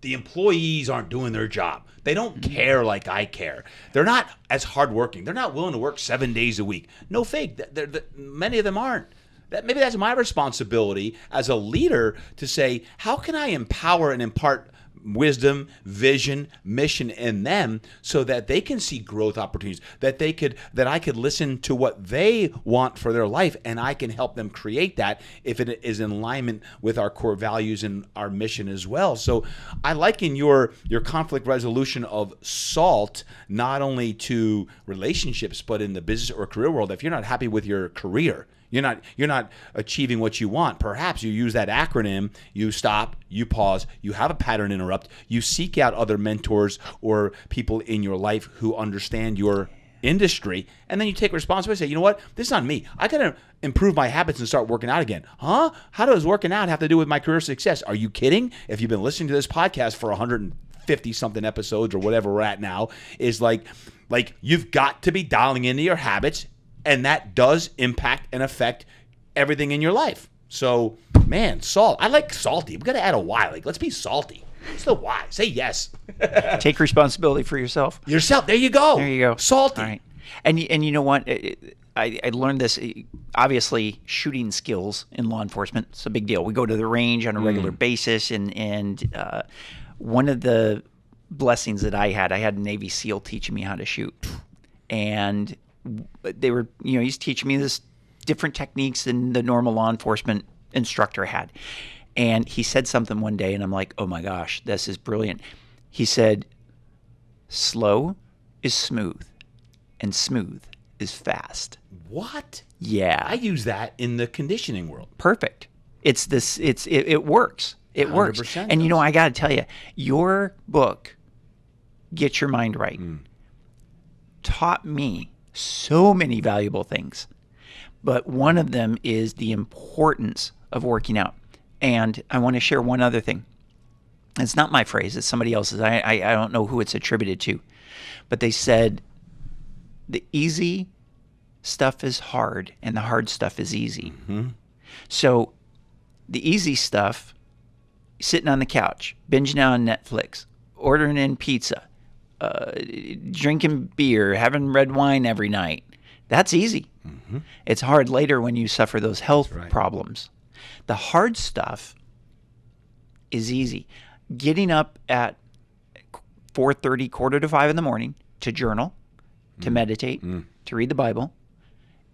the employees aren't doing their job. They don't mm-hmm. care like I care. They're not as hardworking. They're not willing to work seven days a week. No fake. Th- they're- th- many of them aren't. That maybe that's my responsibility as a leader to say, how can I empower and impart wisdom, vision, mission in them so that they can see growth opportunities, that they could that I could listen to what they want for their life and I can help them create that if it is in alignment with our core values and our mission as well. So I liken your your conflict resolution of salt not only to relationships but in the business or career world. If you're not happy with your career, you're not you're not achieving what you want. Perhaps you use that acronym, you stop, you pause, you have a pattern interrupt, you seek out other mentors or people in your life who understand your industry, and then you take responsibility. Say, you know what, this is on me. I gotta improve my habits and start working out again. Huh? How does working out have to do with my career success? Are you kidding? If you've been listening to this podcast for 150 something episodes or whatever we're at now, is like like you've got to be dialing into your habits and that does impact and affect everything in your life. So, man, salt. I like salty. We got to add a Y. Like, let's be salty. It's the Y? Say yes. Take responsibility for yourself. Yourself. There you go. There you go. Salty. All right. And and you know what? It- I, I learned this. eh, Obviously, shooting skills in law enforcement it's a big deal. We go to the range on a regular basis, and and uh, one of the blessings that I had, I had a Navy SEAL teaching me how to shoot, and they were, you know, he's teaching me this different techniques than the normal law enforcement instructor had. And he said something one day, and I'm like, oh my gosh, this is brilliant. He said, slow is smooth, and smooth is fast. What? Yeah, I use that in the conditioning world. perfect. It's this. It's it, it works. It works. 100% And you know. I got to tell you, your book, Get Your Mind Right, Mm. taught me so many valuable things. But one of them is the importance of working out. And I want to share one other thing. It's not my phrase, it's somebody else's. I, I, I don't know who it's attributed to. But they said the easy stuff is hard and the hard stuff is easy. Mm-hmm. So the easy stuff, sitting on the couch, binging out on Netflix, ordering in pizza, uh, drinking beer, having red wine every night, that's easy. Mm-hmm. It's hard later when you suffer those health right. problems. The hard stuff is easy. Getting up at 4:30, quarter to 5 in the morning to journal, to mm. meditate, mm. to read the Bible,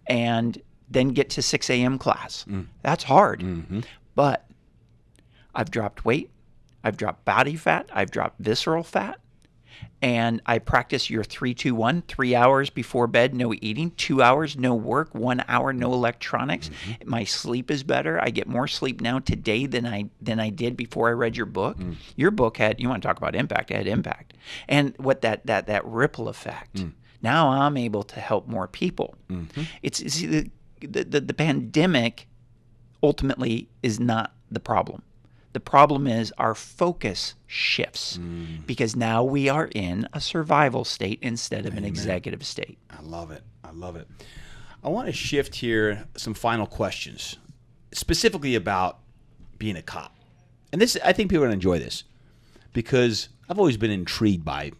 and then get to 6 a.m. class. Mm. That's hard. Mm-hmm. But I've dropped weight, I've dropped body fat, I've dropped visceral fat, and I practice your three, two, one, three hours before bed, no eating, two hours, no work, one hour, no electronics. Mm-hmm. My sleep is better. I get more sleep now today than I than I did before I read your book. Mm. Your book had you want to talk about impact, it had impact. And what that that that ripple effect. Mm. Now I'm able to help more people. Mm-hmm. It's, it's the, the, the the pandemic ultimately is not the problem. The problem is our focus shifts mm. because now we are in a survival state instead of an executive state. I love it. I love it. I want to shift here some final questions, specifically about being a cop. And this, I think people are going to enjoy this because I've always been intrigued by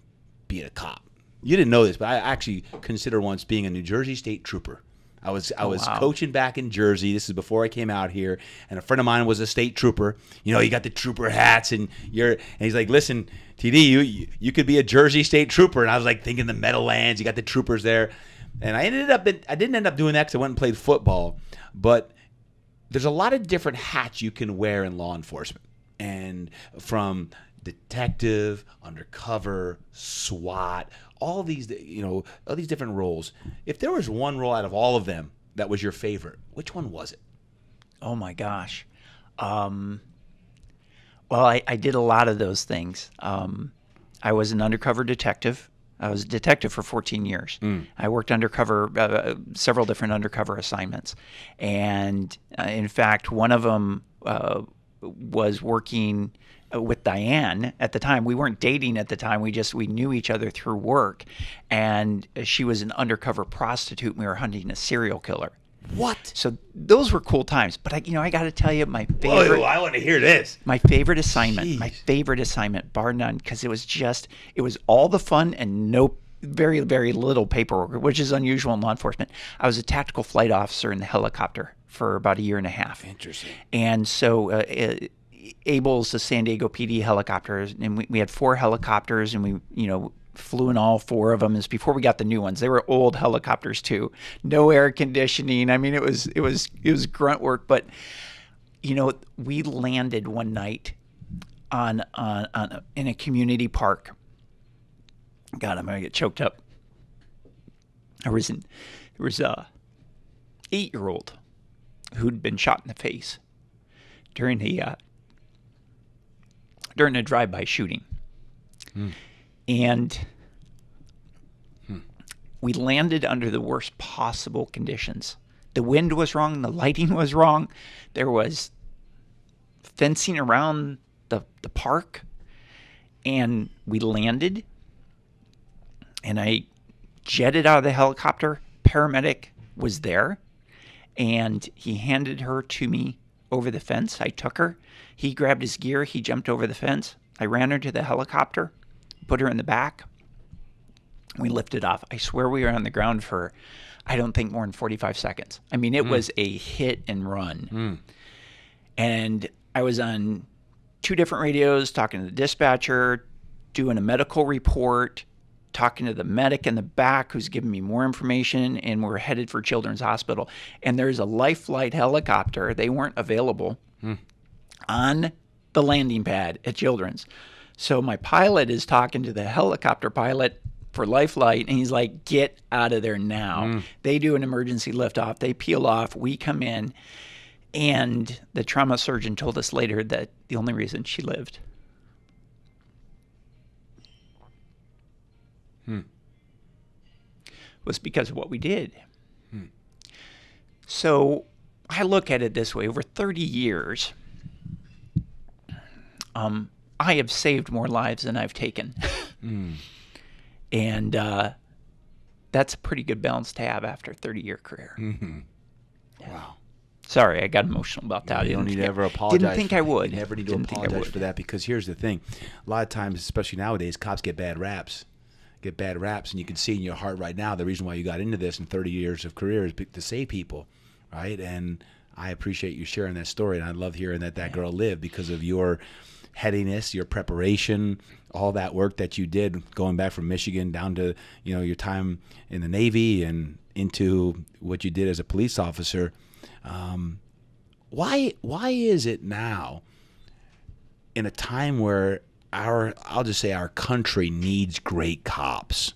being a cop. You didn't know this, but I actually consider once being a New Jersey State Trooper. I was I oh, was wow. coaching back in Jersey. This is before I came out here, and a friend of mine was a state trooper. You know, you got the trooper hats, and you're and he's like, "Listen, TD, you you, you could be a Jersey State Trooper." And I was like thinking the Meadowlands, you got the troopers there, and I ended up I didn't end up doing that because I went and played football, but there's a lot of different hats you can wear in law enforcement, and from detective, undercover, SWAT, all these you know all these different roles. If there was one role out of all of them that was your favorite, which one was it? Oh my gosh. Um, well, I, I did a lot of those things. Um, I was an undercover detective. I was a detective for 14 years. I worked undercover, uh, several different undercover assignments. And uh, in fact, one of them uh, was working uh, with Diane at the time. We weren't dating at the time. We just we knew each other through work, and she was an undercover prostitute. And we were hunting a serial killer. What? So those were cool times. But I, you know, I got to tell you, my favorite, Oh, I want to hear this. my favorite assignment, my favorite assignment, bar none, because it was just, it was all the fun and no, very, very little paperwork, which is unusual in law enforcement. I was a tactical flight officer in the helicopter for about a year and a half. Interesting. And so, uh, uh, ABLE's the San Diego PD helicopters, and we, we had four helicopters, and we, you know, flew in all four of them. Is before we got the new ones. They were old helicopters too, no air conditioning. I mean, it was it was it was grunt work. But you know, we landed one night on on, on a, in a community park. God, I'm gonna get choked up. There was an there was a eight year old who'd been shot in the face during the uh, during a drive-by shooting, and we landed under the worst possible conditions. The wind was wrong, the lighting was wrong, there was fencing around the the park, and we landed, and I jetted out of the helicopter. Paramedic was there and he handed her to me over the fence. I took her. He grabbed his gear. He jumped over the fence. I ran her to the helicopter, put her in the back. We lifted off. I swear we were on the ground for, I don't think more than 45 seconds. I mean, it hmm. was a hit and run. Hmm. And I was on two different radios talking to the dispatcher, doing a medical report, talking to the medic in the back who's giving me more information, and we're headed for Children's Hospital. And there's a life flight helicopter. They weren't available hmm. on the landing pad at Children's. So my pilot is talking to the helicopter pilot for life flight, and he's like, "Get out of there now!" Hmm. They do an emergency liftoff. They peel off. We come in, And the trauma surgeon told us later that the only reason she lived was because of what we did. So I look at it this way over 30 years, um, I have saved more lives than I've taken. And uh, that's a pretty good balance to have after a 30 year career. Wow. Sorry, I got emotional about that. You don't Didn't need to think- ever apologize. Didn't think I would. You never need to Didn't think I apologize would. for that because here's the thing: a lot of times, especially nowadays, cops get bad raps, get bad raps, and you can see in your heart right now the reason why you got into this in 30 years of career is to save people, right? And I appreciate you sharing that story, and I love hearing that that girl lived because of your headiness, your preparation, all that work that you did going back from Michigan down to you know your time in the Navy and into what you did as a police officer. Um, why why is it now in a time where our I'll just say our country needs great cops.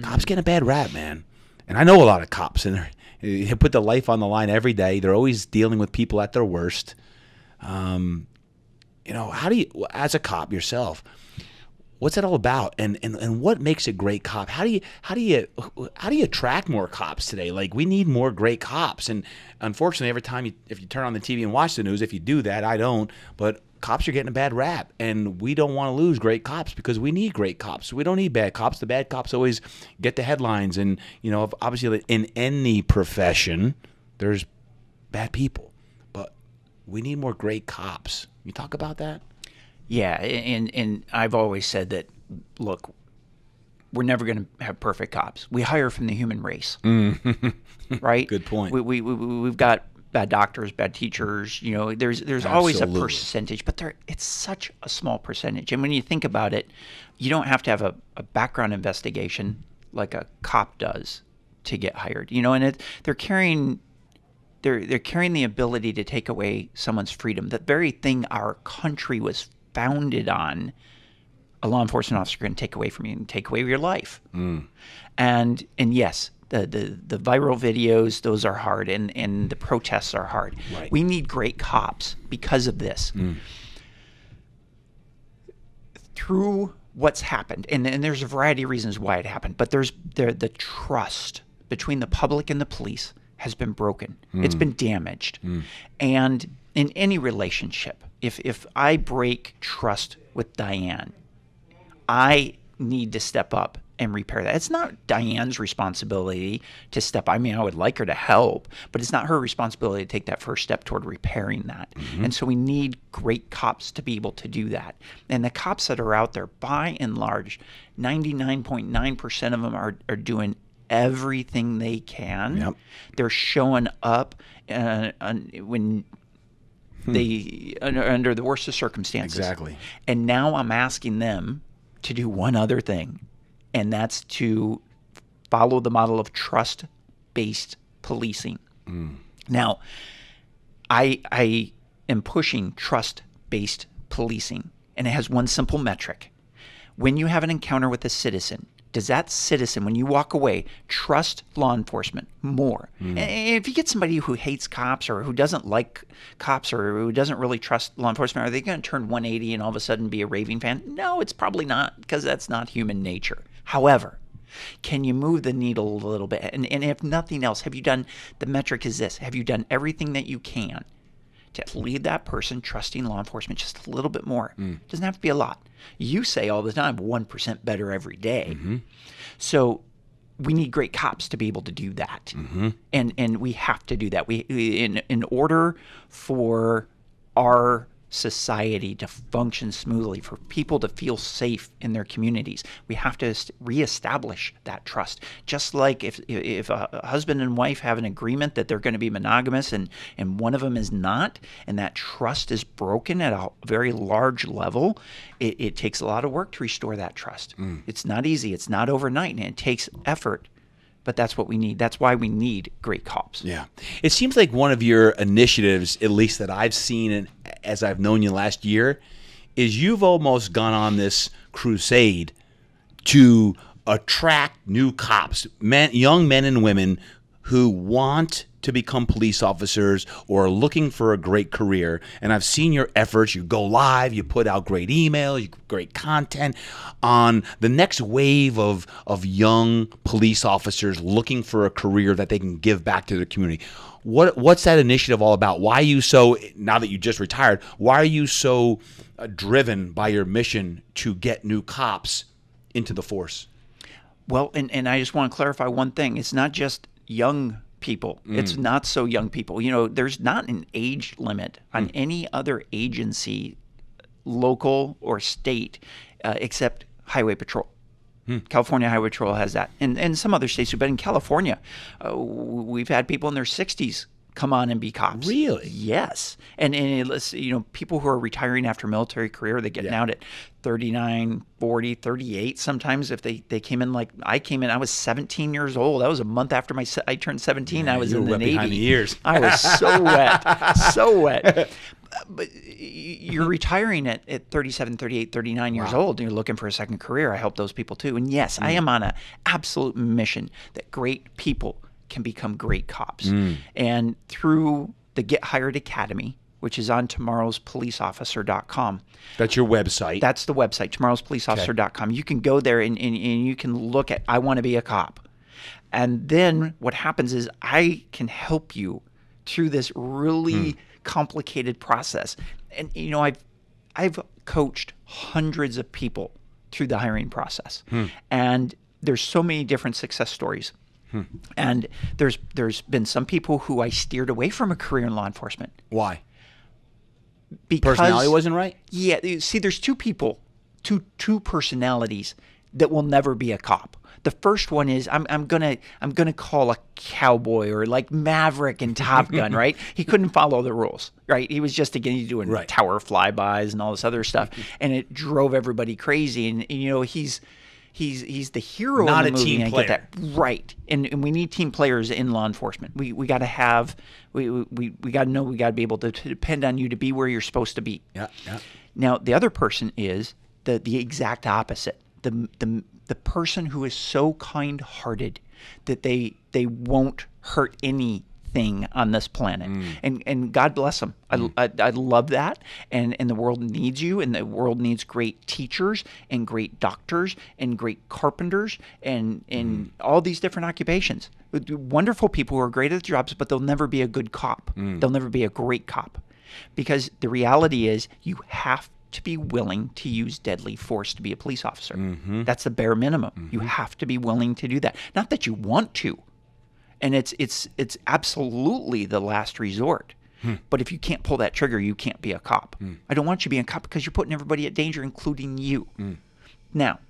Cops get a bad rap, man. And I know a lot of cops and they put their life on the line every day. They're always dealing with people at their worst. Um, you know, how do you as a cop yourself, what's it all about and, and and what makes a great cop how do you how do you how do you attract more cops today like we need more great cops and unfortunately every time you if you turn on the tv and watch the news if you do that i don't but cops are getting a bad rap and we don't want to lose great cops because we need great cops we don't need bad cops the bad cops always get the headlines and you know obviously in any profession there's bad people but we need more great cops you talk about that Yeah, and and I've always said that. Look, we're never going to have perfect cops. We hire from the human race, mm. right? Good point. We, we, we we've got bad doctors, bad teachers. You know, there's there's always a percentage, but there it's such a small percentage. And when you think about it, you don't have to have a, a background investigation like a cop does to get hired. You know, and it, they're carrying they're they're carrying the ability to take away someone's freedom. The very thing our country was founded on. A law enforcement officer can take away from you and take away your life. Mm. And and yes, the, the the viral videos those are hard, and and the protests are hard. Right. We need great cops because of this. Mm. Through what's happened, and, and there's a variety of reasons why it happened, but there's the the trust between the public and the police has been broken. Mm. It's been damaged, mm. and in any relationship, if if I break trust with Diane, I need to step up and repair that. It's not Diane's responsibility to step. I mean, I would like her to help, but it's not her responsibility to take that first step toward repairing that. And so we need great cops to be able to do that. And the cops that are out there, by and large, 99.9% of them are, are doing everything they can. Yep. They're showing up uh, on- when they under, under the worst of circumstances. Exactly. And now I'm asking them to do one other thing, and that's to follow the model of trust based policing. Now, I, I am pushing trust based policing, and it has one simple metric. When you have an encounter with a citizen, does that citizen, when you walk away, trust law enforcement more? Hmm. And if you get somebody who hates cops or who doesn't like cops or who doesn't really trust law enforcement, are they going to turn 180 and all of a sudden be a raving fan? No, it's probably not because that's not human nature. However, can you move the needle a little bit? And, and if nothing else, have you done the metric is this have you done everything that you can to lead that person trusting law enforcement just a little bit more? Mm. Doesn't have to be a lot. You say all the time 1% better every day. Mm-hmm. So we need great cops to be able to do that. Mm-hmm. And and we have to do that. We in in order for our society to function smoothly, for people to feel safe in their communities, we have to reestablish that trust. Just like if if a husband and wife have an agreement that they're going to be monogamous and and one of them is not, and that trust is broken at a very large level, it, it takes a lot of work to restore that trust. Mm. It's not easy. It's not overnight, and it takes effort. But that's what we need. That's why we need great cops. Yeah. It seems like one of your initiatives, at least that I've seen and as I've known you last year, is you've almost gone on this crusade to attract new cops, men, young men and women who want to become police officers or are looking for a great career, and I've seen your efforts. You go live, you put out great emails, you great content on the next wave of of young police officers looking for a career that they can give back to their community. What what's that initiative all about? Why are you so now that you just retired? Why are you so uh, driven by your mission to get new cops into the force? Well, and, and I just want to clarify one thing. It's not just young people. Mm. It's not so young people. You know, there's not an age limit on Mm. any other agency, local or state, uh, except Highway Patrol. Hmm. California Highway Patrol has that, and and some other states. But in California, uh, we've had people in their 60s come on and be cops. Really? Yes. And and it- let's you know people who are retiring after military career, they're getting Yeah. out at 39, 40, 38 sometimes if they they came in like I came in I was 17 years old. That was a month after my I turned 17. I was in the Navy. the ears. I was so wet. So wet. But you're retiring at, at 37, 38, 39 years old and you're looking for a second career. I help those people too. And yes, Mm. I am on an absolute mission that great people can become great cops. Mm. And through the Get Hired Academy, which is on tomorrowspoliceofficer.com. That's your website. That's the website, tomorrowspoliceofficer.com. You can go there and, and, and you can look at, I want to be a cop. And then what happens is I can help you through this really complicated process. And, you know, I've, I've coached hundreds of people through the hiring process. And there's so many different success stories. And there's there's been some people who I steered away from a career in law enforcement Why? because Personality wasn't right. yeah, see, there's two people, two two personalities that will never be a cop. The first one is I'm I'm gonna I'm gonna call a cowboy or like Maverick and Top Gun, right? He couldn't follow the rules, right? He was just again doing Right. tower flybys and all this other stuff, and it drove everybody crazy. And, and, you know he's he's he's the hero Not the a movie. team player. get that right, and, and we need team players in law enforcement. We we got to have we we we got to know we got to be able to, to depend on you to be where you're supposed to be. Yeah, yeah. Now, the other person is the the exact opposite. The the the person who is so kind-hearted that they they won't hurt anything on this planet. Mm. And and God bless them. I, mm. I, I love that. And and the world needs you and the world needs great teachers and great doctors and great carpenters and and mm. all these different occupations. Wonderful people who are great at their jobs, but they'll never be a good cop. They'll never be a great cop because the reality is you have to be willing to use deadly force to be a police officer. Mm-hmm. That's the bare minimum. You mm-hmm. have to be willing to do that. Not that you want to. And it's it's it's absolutely the last resort. Hmm. But if you can't pull that trigger, you can't be a cop. Hmm. I don't want you being a cop because you're putting everybody at danger, including you. Hmm. Now,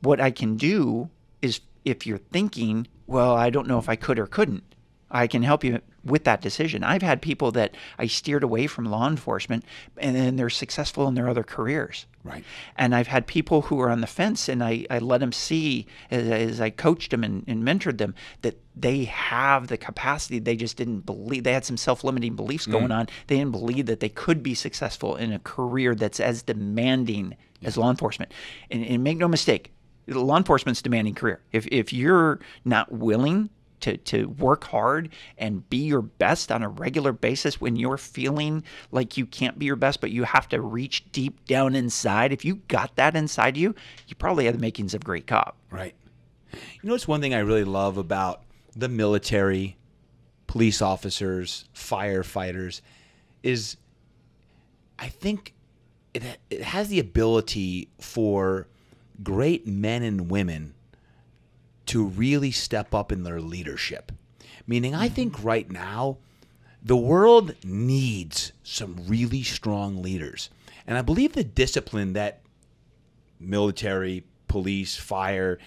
what I can do is if you're thinking, well, I don't know if I could or couldn't, I can help you with that decision. I've had people that I steered away from law enforcement and then they're successful in their other careers. Right. And I've had people who are on the fence and I, I let them see as, as I coached them and, and mentored them that they have the capacity. They just didn't believe, they had some self limiting beliefs mm. going on. They didn't believe that they could be successful in a career that's as demanding as law enforcement. And, and make no mistake, law enforcement's a demanding career. If, if you're not willing to, to work hard and be your best on a regular basis when you're feeling like you can't be your best, but you have to reach deep down inside. If you got that inside you, you probably have the makings of a great cop. Right. You know, it's one thing I really love about the military, police officers, firefighters, is I think it, it has the ability for great men and women to really step up in their leadership. Meaning, I think mm-hmm. right now, the world needs some really strong leaders. And I believe the discipline that military, police, fire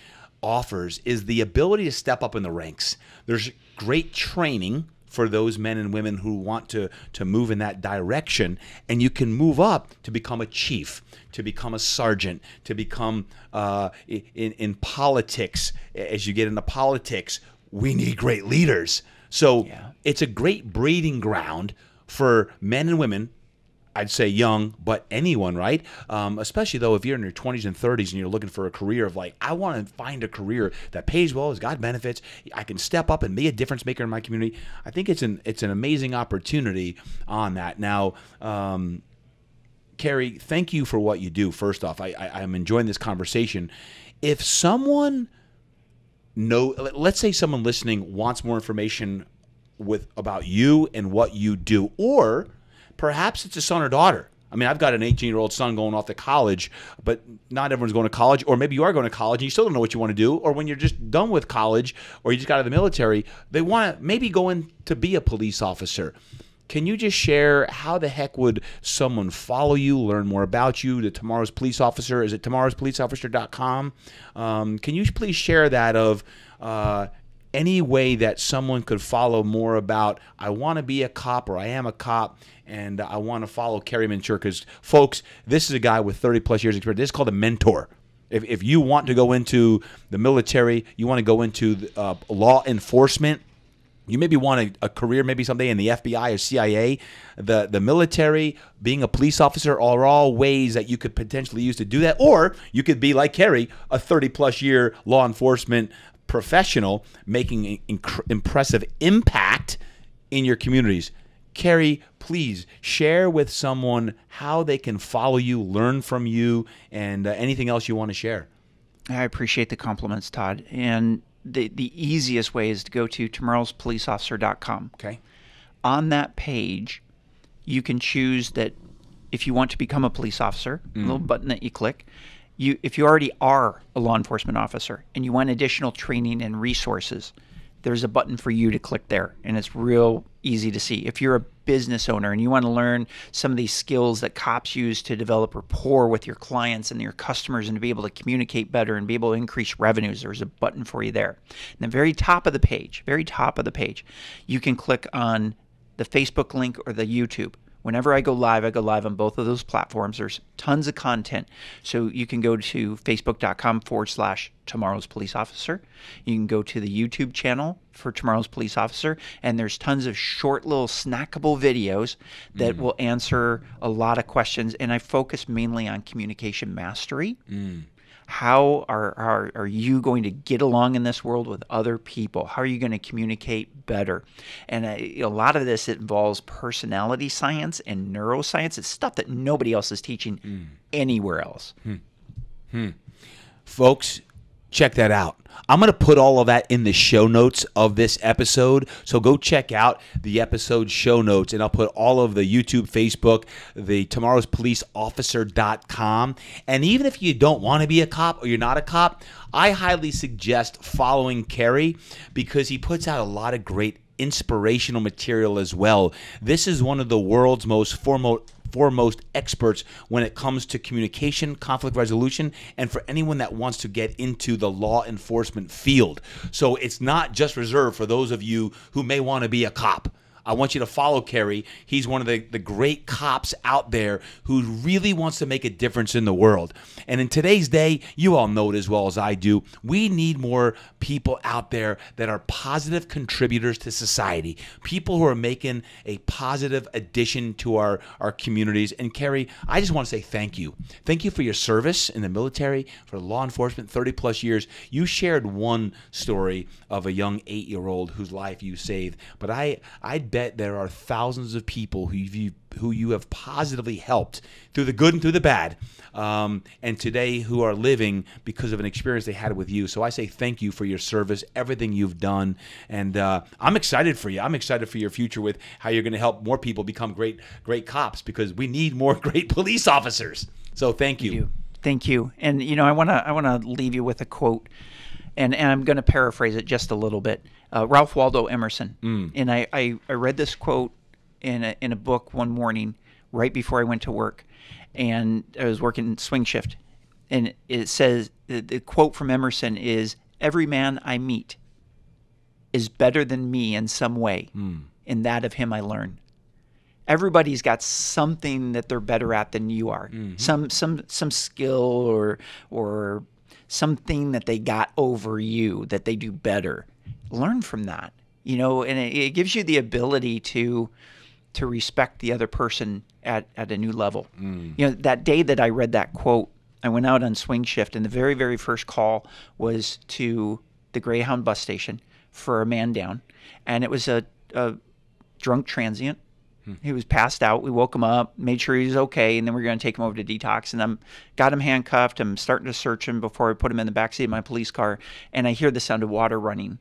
offers is the ability to step up in the ranks. There's great training for those men and women who want to to move in that direction. And you can move up to become a chief to become a sergeant to become uh, in, in politics. As you get into politics we need great leaders. So Yeah. it's a great breeding ground for men and women I'd say young, but anyone, right? Um, especially though, if you're in your 20s and 30s and you're looking for a career of like, I want to find a career that pays well, has got benefits, I can step up and be a difference maker in my community. I think it's an it's an amazing opportunity on that. Now, um, Kerry, thank you for what you do. First off, I, I I'm enjoying this conversation. If someone no, let's say someone listening wants more information with about you and what you do, or perhaps it's a son or daughter. I mean, I've got an 18 year old son going off to college, but not everyone's going to college. Or maybe you are going to college and you still don't know what you want to do. Or when you're just done with college or you just got out of the military, they want to maybe go in to be a police officer. Can you just share how the heck would someone follow you, learn more about you? The Tomorrow's Police Officer is it tomorrowspoliceofficer.com? Um, can you please share that of uh, any way that someone could follow more about I want to be a cop or I am a cop and I want to follow Kerry Mensior because folks, this is a guy with 30 plus years experience. This is called a mentor. If, if you want to go into the military, you want to go into uh, law enforcement, you maybe want a, a, career, maybe someday in the FBI or CIA, the the military, being a police officer are all ways that you could potentially use to do that. Or you could be like Kerry, a 30 plus year law enforcement professional, making inc- impressive impact in your communities. Kerry, please share with someone how they can follow you, learn from you, and uh, anything else you want to share. I appreciate the compliments, Todd. And the the easiest way is to go to tomorrowspoliceofficer.com. Okay. On that page, you can choose that if you want to become a police officer, mm. a little button that you click. You if you already are a law enforcement officer and you want additional training and resources, there's a button for you to click there and it's real easy to see. If you're a business owner and you want to learn some of these skills that cops use to develop rapport with your clients and your customers and to be able to communicate better and be able to increase revenues, there's a button for you there. And the very top of the page, very top of the page, you can click on the Facebook link or the YouTube. Whenever I go live, I go live on both of those platforms. There's tons of content. So you can go to facebook.com forward slash tomorrow's police officer. You can go to the YouTube channel for tomorrow's police officer, and there's tons of short little snackable videos that mm. will answer a lot of questions. And I focus mainly on communication mastery. Mm how are, are, are you going to get along in this world with other people? How are you going to communicate better? And a, a lot of this involves personality science and neuroscience. It's stuff that nobody else is teaching mm. anywhere else. Hmm. Hmm. Folks, check that out. I'm going to put all of that in the show notes of this episode. So go check out the episode show notes, and I'll put all of the YouTube, Facebook, the tomorrow's police officer.com. And even if you don't want to be a cop or you're not a cop, I highly suggest following Kerry because he puts out a lot of great inspirational material as well. This is one of the world's most foremost foremost experts when it comes to communication, conflict resolution, and for anyone that wants to get into the law enforcement field. So it's not just reserved for those of you who may want to be a cop. I want you to follow Kerry. He's one of the, the great cops out there who really wants to make a difference in the world. And in today's day, you all know it as well as I do, we need more people out there that are positive contributors to society, people who are making a positive addition to our, our communities. And Kerry, I just want to say thank you. Thank you for your service in the military, for law enforcement, 30 plus years. You shared one story of a young eight year old whose life you saved, but I, I bet there are thousands of people who you who you have positively helped through the good and through the bad, um, and today who are living because of an experience they had with you. So I say thank you for your service, everything you've done, and uh, I'm excited for you. I'm excited for your future with how you're going to help more people become great great cops because we need more great police officers. So thank you. Thank you. Thank you. And you know, I want to I want to leave you with a quote and, and I'm going to paraphrase it just a little bit. Uh, Ralph Waldo Emerson. Mm. And I, I, I, read this quote in a, in a book one morning right before I went to work. And I was working swing shift. And it says the, the quote from Emerson is Every man I meet is better than me in some way. Mm. In that of him I learn everybody's got something that they're better at than you are. Mm-hmm. Some some some skill or or something that they got over you that they do better. Learn from that, you know, and it, it gives you the ability to to respect the other person at, at a new level. Mm. You know, that day that I read that quote, I went out on swing shift, and the very, very first call was to the Greyhound bus station for a man down. And it was a, a drunk transient. Hmm. He was passed out. We woke him up, made sure he was okay, and then we are going to take him over to detox. And I'm got him handcuffed. I'm starting to search him before I put him in the backseat of my police car, and I hear the sound of water running.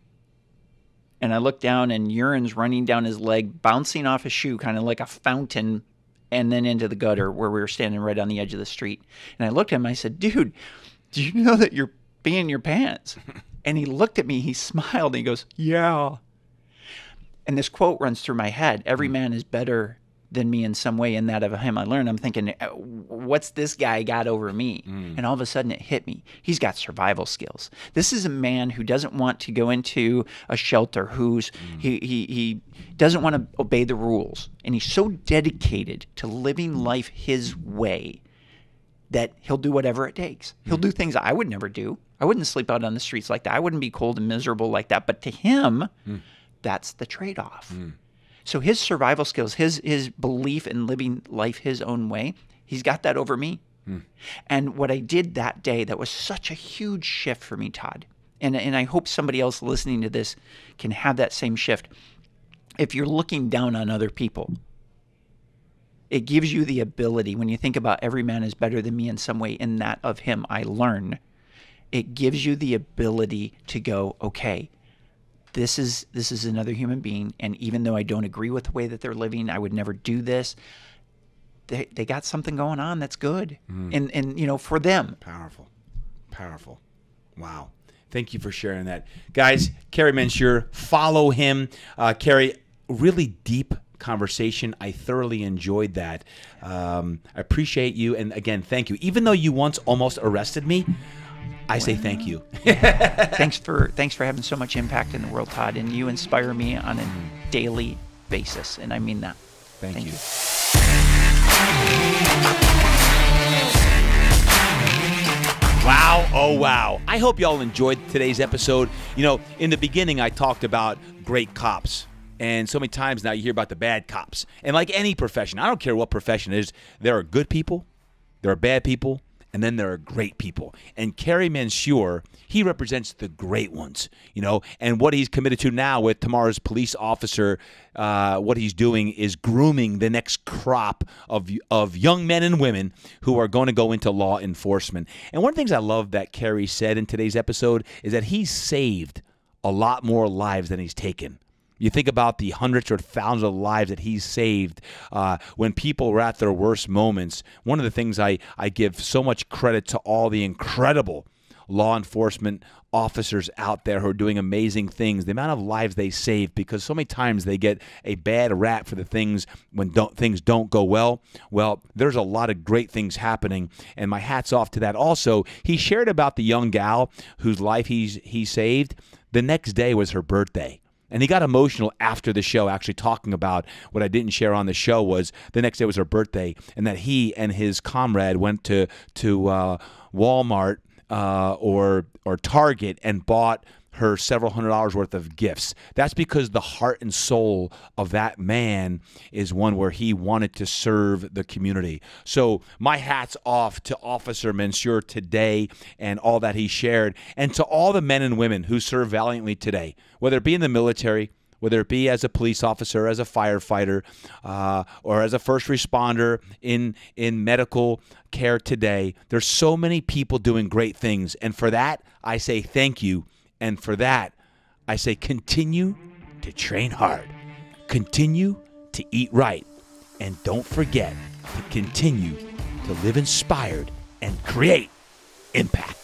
And I look down, and urine's running down his leg, bouncing off his shoe, kind of like a fountain, and then into the gutter where we were standing right on the edge of the street. And I looked at him. I said, "Dude, do you know that you're peeing your pants?" and he looked at me. He smiled. And he goes, "Yeah." And this quote runs through my head every mm. man is better than me in some way in that of him i learned. I'm thinking uh, what's this guy got over me? Mm. And all of a sudden it hit me. He's got survival skills. This is a man who doesn't want to go into a shelter who's mm. he, he he doesn't want to obey the rules. And he's so dedicated to living life his way that he'll do whatever it takes. He'll do things I would never do. I wouldn't sleep out on the streets like that. I wouldn't be cold and miserable like that. But to him, that's the trade-off. Hmm. So his survival skills, his his belief in living life his own way, he's got that over me. Hmm. And what I did that day that was such a huge shift for me, Todd. And and I hope somebody else listening to this can have that same shift. If you're looking down on other people, it gives you the ability when you think about every man is better than me in some way in that of him i learn it gives you the ability to go okay this is this is another human being and even though i don't agree with the way that they're living i would never do this they, they got something going on that's good and and you know for them Powerful. Powerful. Wow. Thank you for sharing that. Guys, Kerry Mensior, follow him. Uh, Kerry, really deep conversation. I thoroughly enjoyed that. Um, I appreciate you. And again, thank you. Even though you once almost arrested me, I say thank you. thanks for thanks for having so much impact in the world todd and you inspire me on a mm-hmm. daily basis and i mean that Thank, Thank you. you. Wow, oh wow. I hope y'all enjoyed today's episode. You know, in the beginning, I talked about great cops. And so many times now you hear about the bad cops. And like any profession, I don't care what profession it is, there are good people, there are bad people, and then there are great people. And Kerry Mensior, he represents the great ones, you know. And what he's committed to now with tomorrow's police officer, uh, what he's doing is grooming the next crop of of young men and women who are going to go into law enforcement. And one of the things I love that Kerry said in today's episode is that he's saved a lot more lives than he's taken. You think about the hundreds or thousands of lives that he's saved uh, when people were at their worst moments. One of the things I, I give so much credit to all the incredible law enforcement officers out there who are doing amazing things, the amount of lives they save because so many times they get a bad rap for the things when don't, things don't go well. Well, there's a lot of great things happening, and my hat's off to that. Also, he shared about the young gal whose life he's he saved. The next day was her birthday. And he got emotional after the show, actually talking about what I didn't share on the show was the next day was her birthday, and that he and his comrade went to to uh, Walmart uh, or or Target and bought her several hundred dollars worth of gifts. That's because the heart and soul of that man is one where he wanted to serve the community. So my hat's off to Officer Mensior today and all that he shared, and to all the men and women who serve valiantly today, whether it be in the military, whether it be as a police officer, as a firefighter, uh, or as a first responder in in medical care today. There's so many people doing great things, and for that I say thank you, and for that, I say continue to train hard, continue to eat right, and don't forget to continue to live inspired and create impact.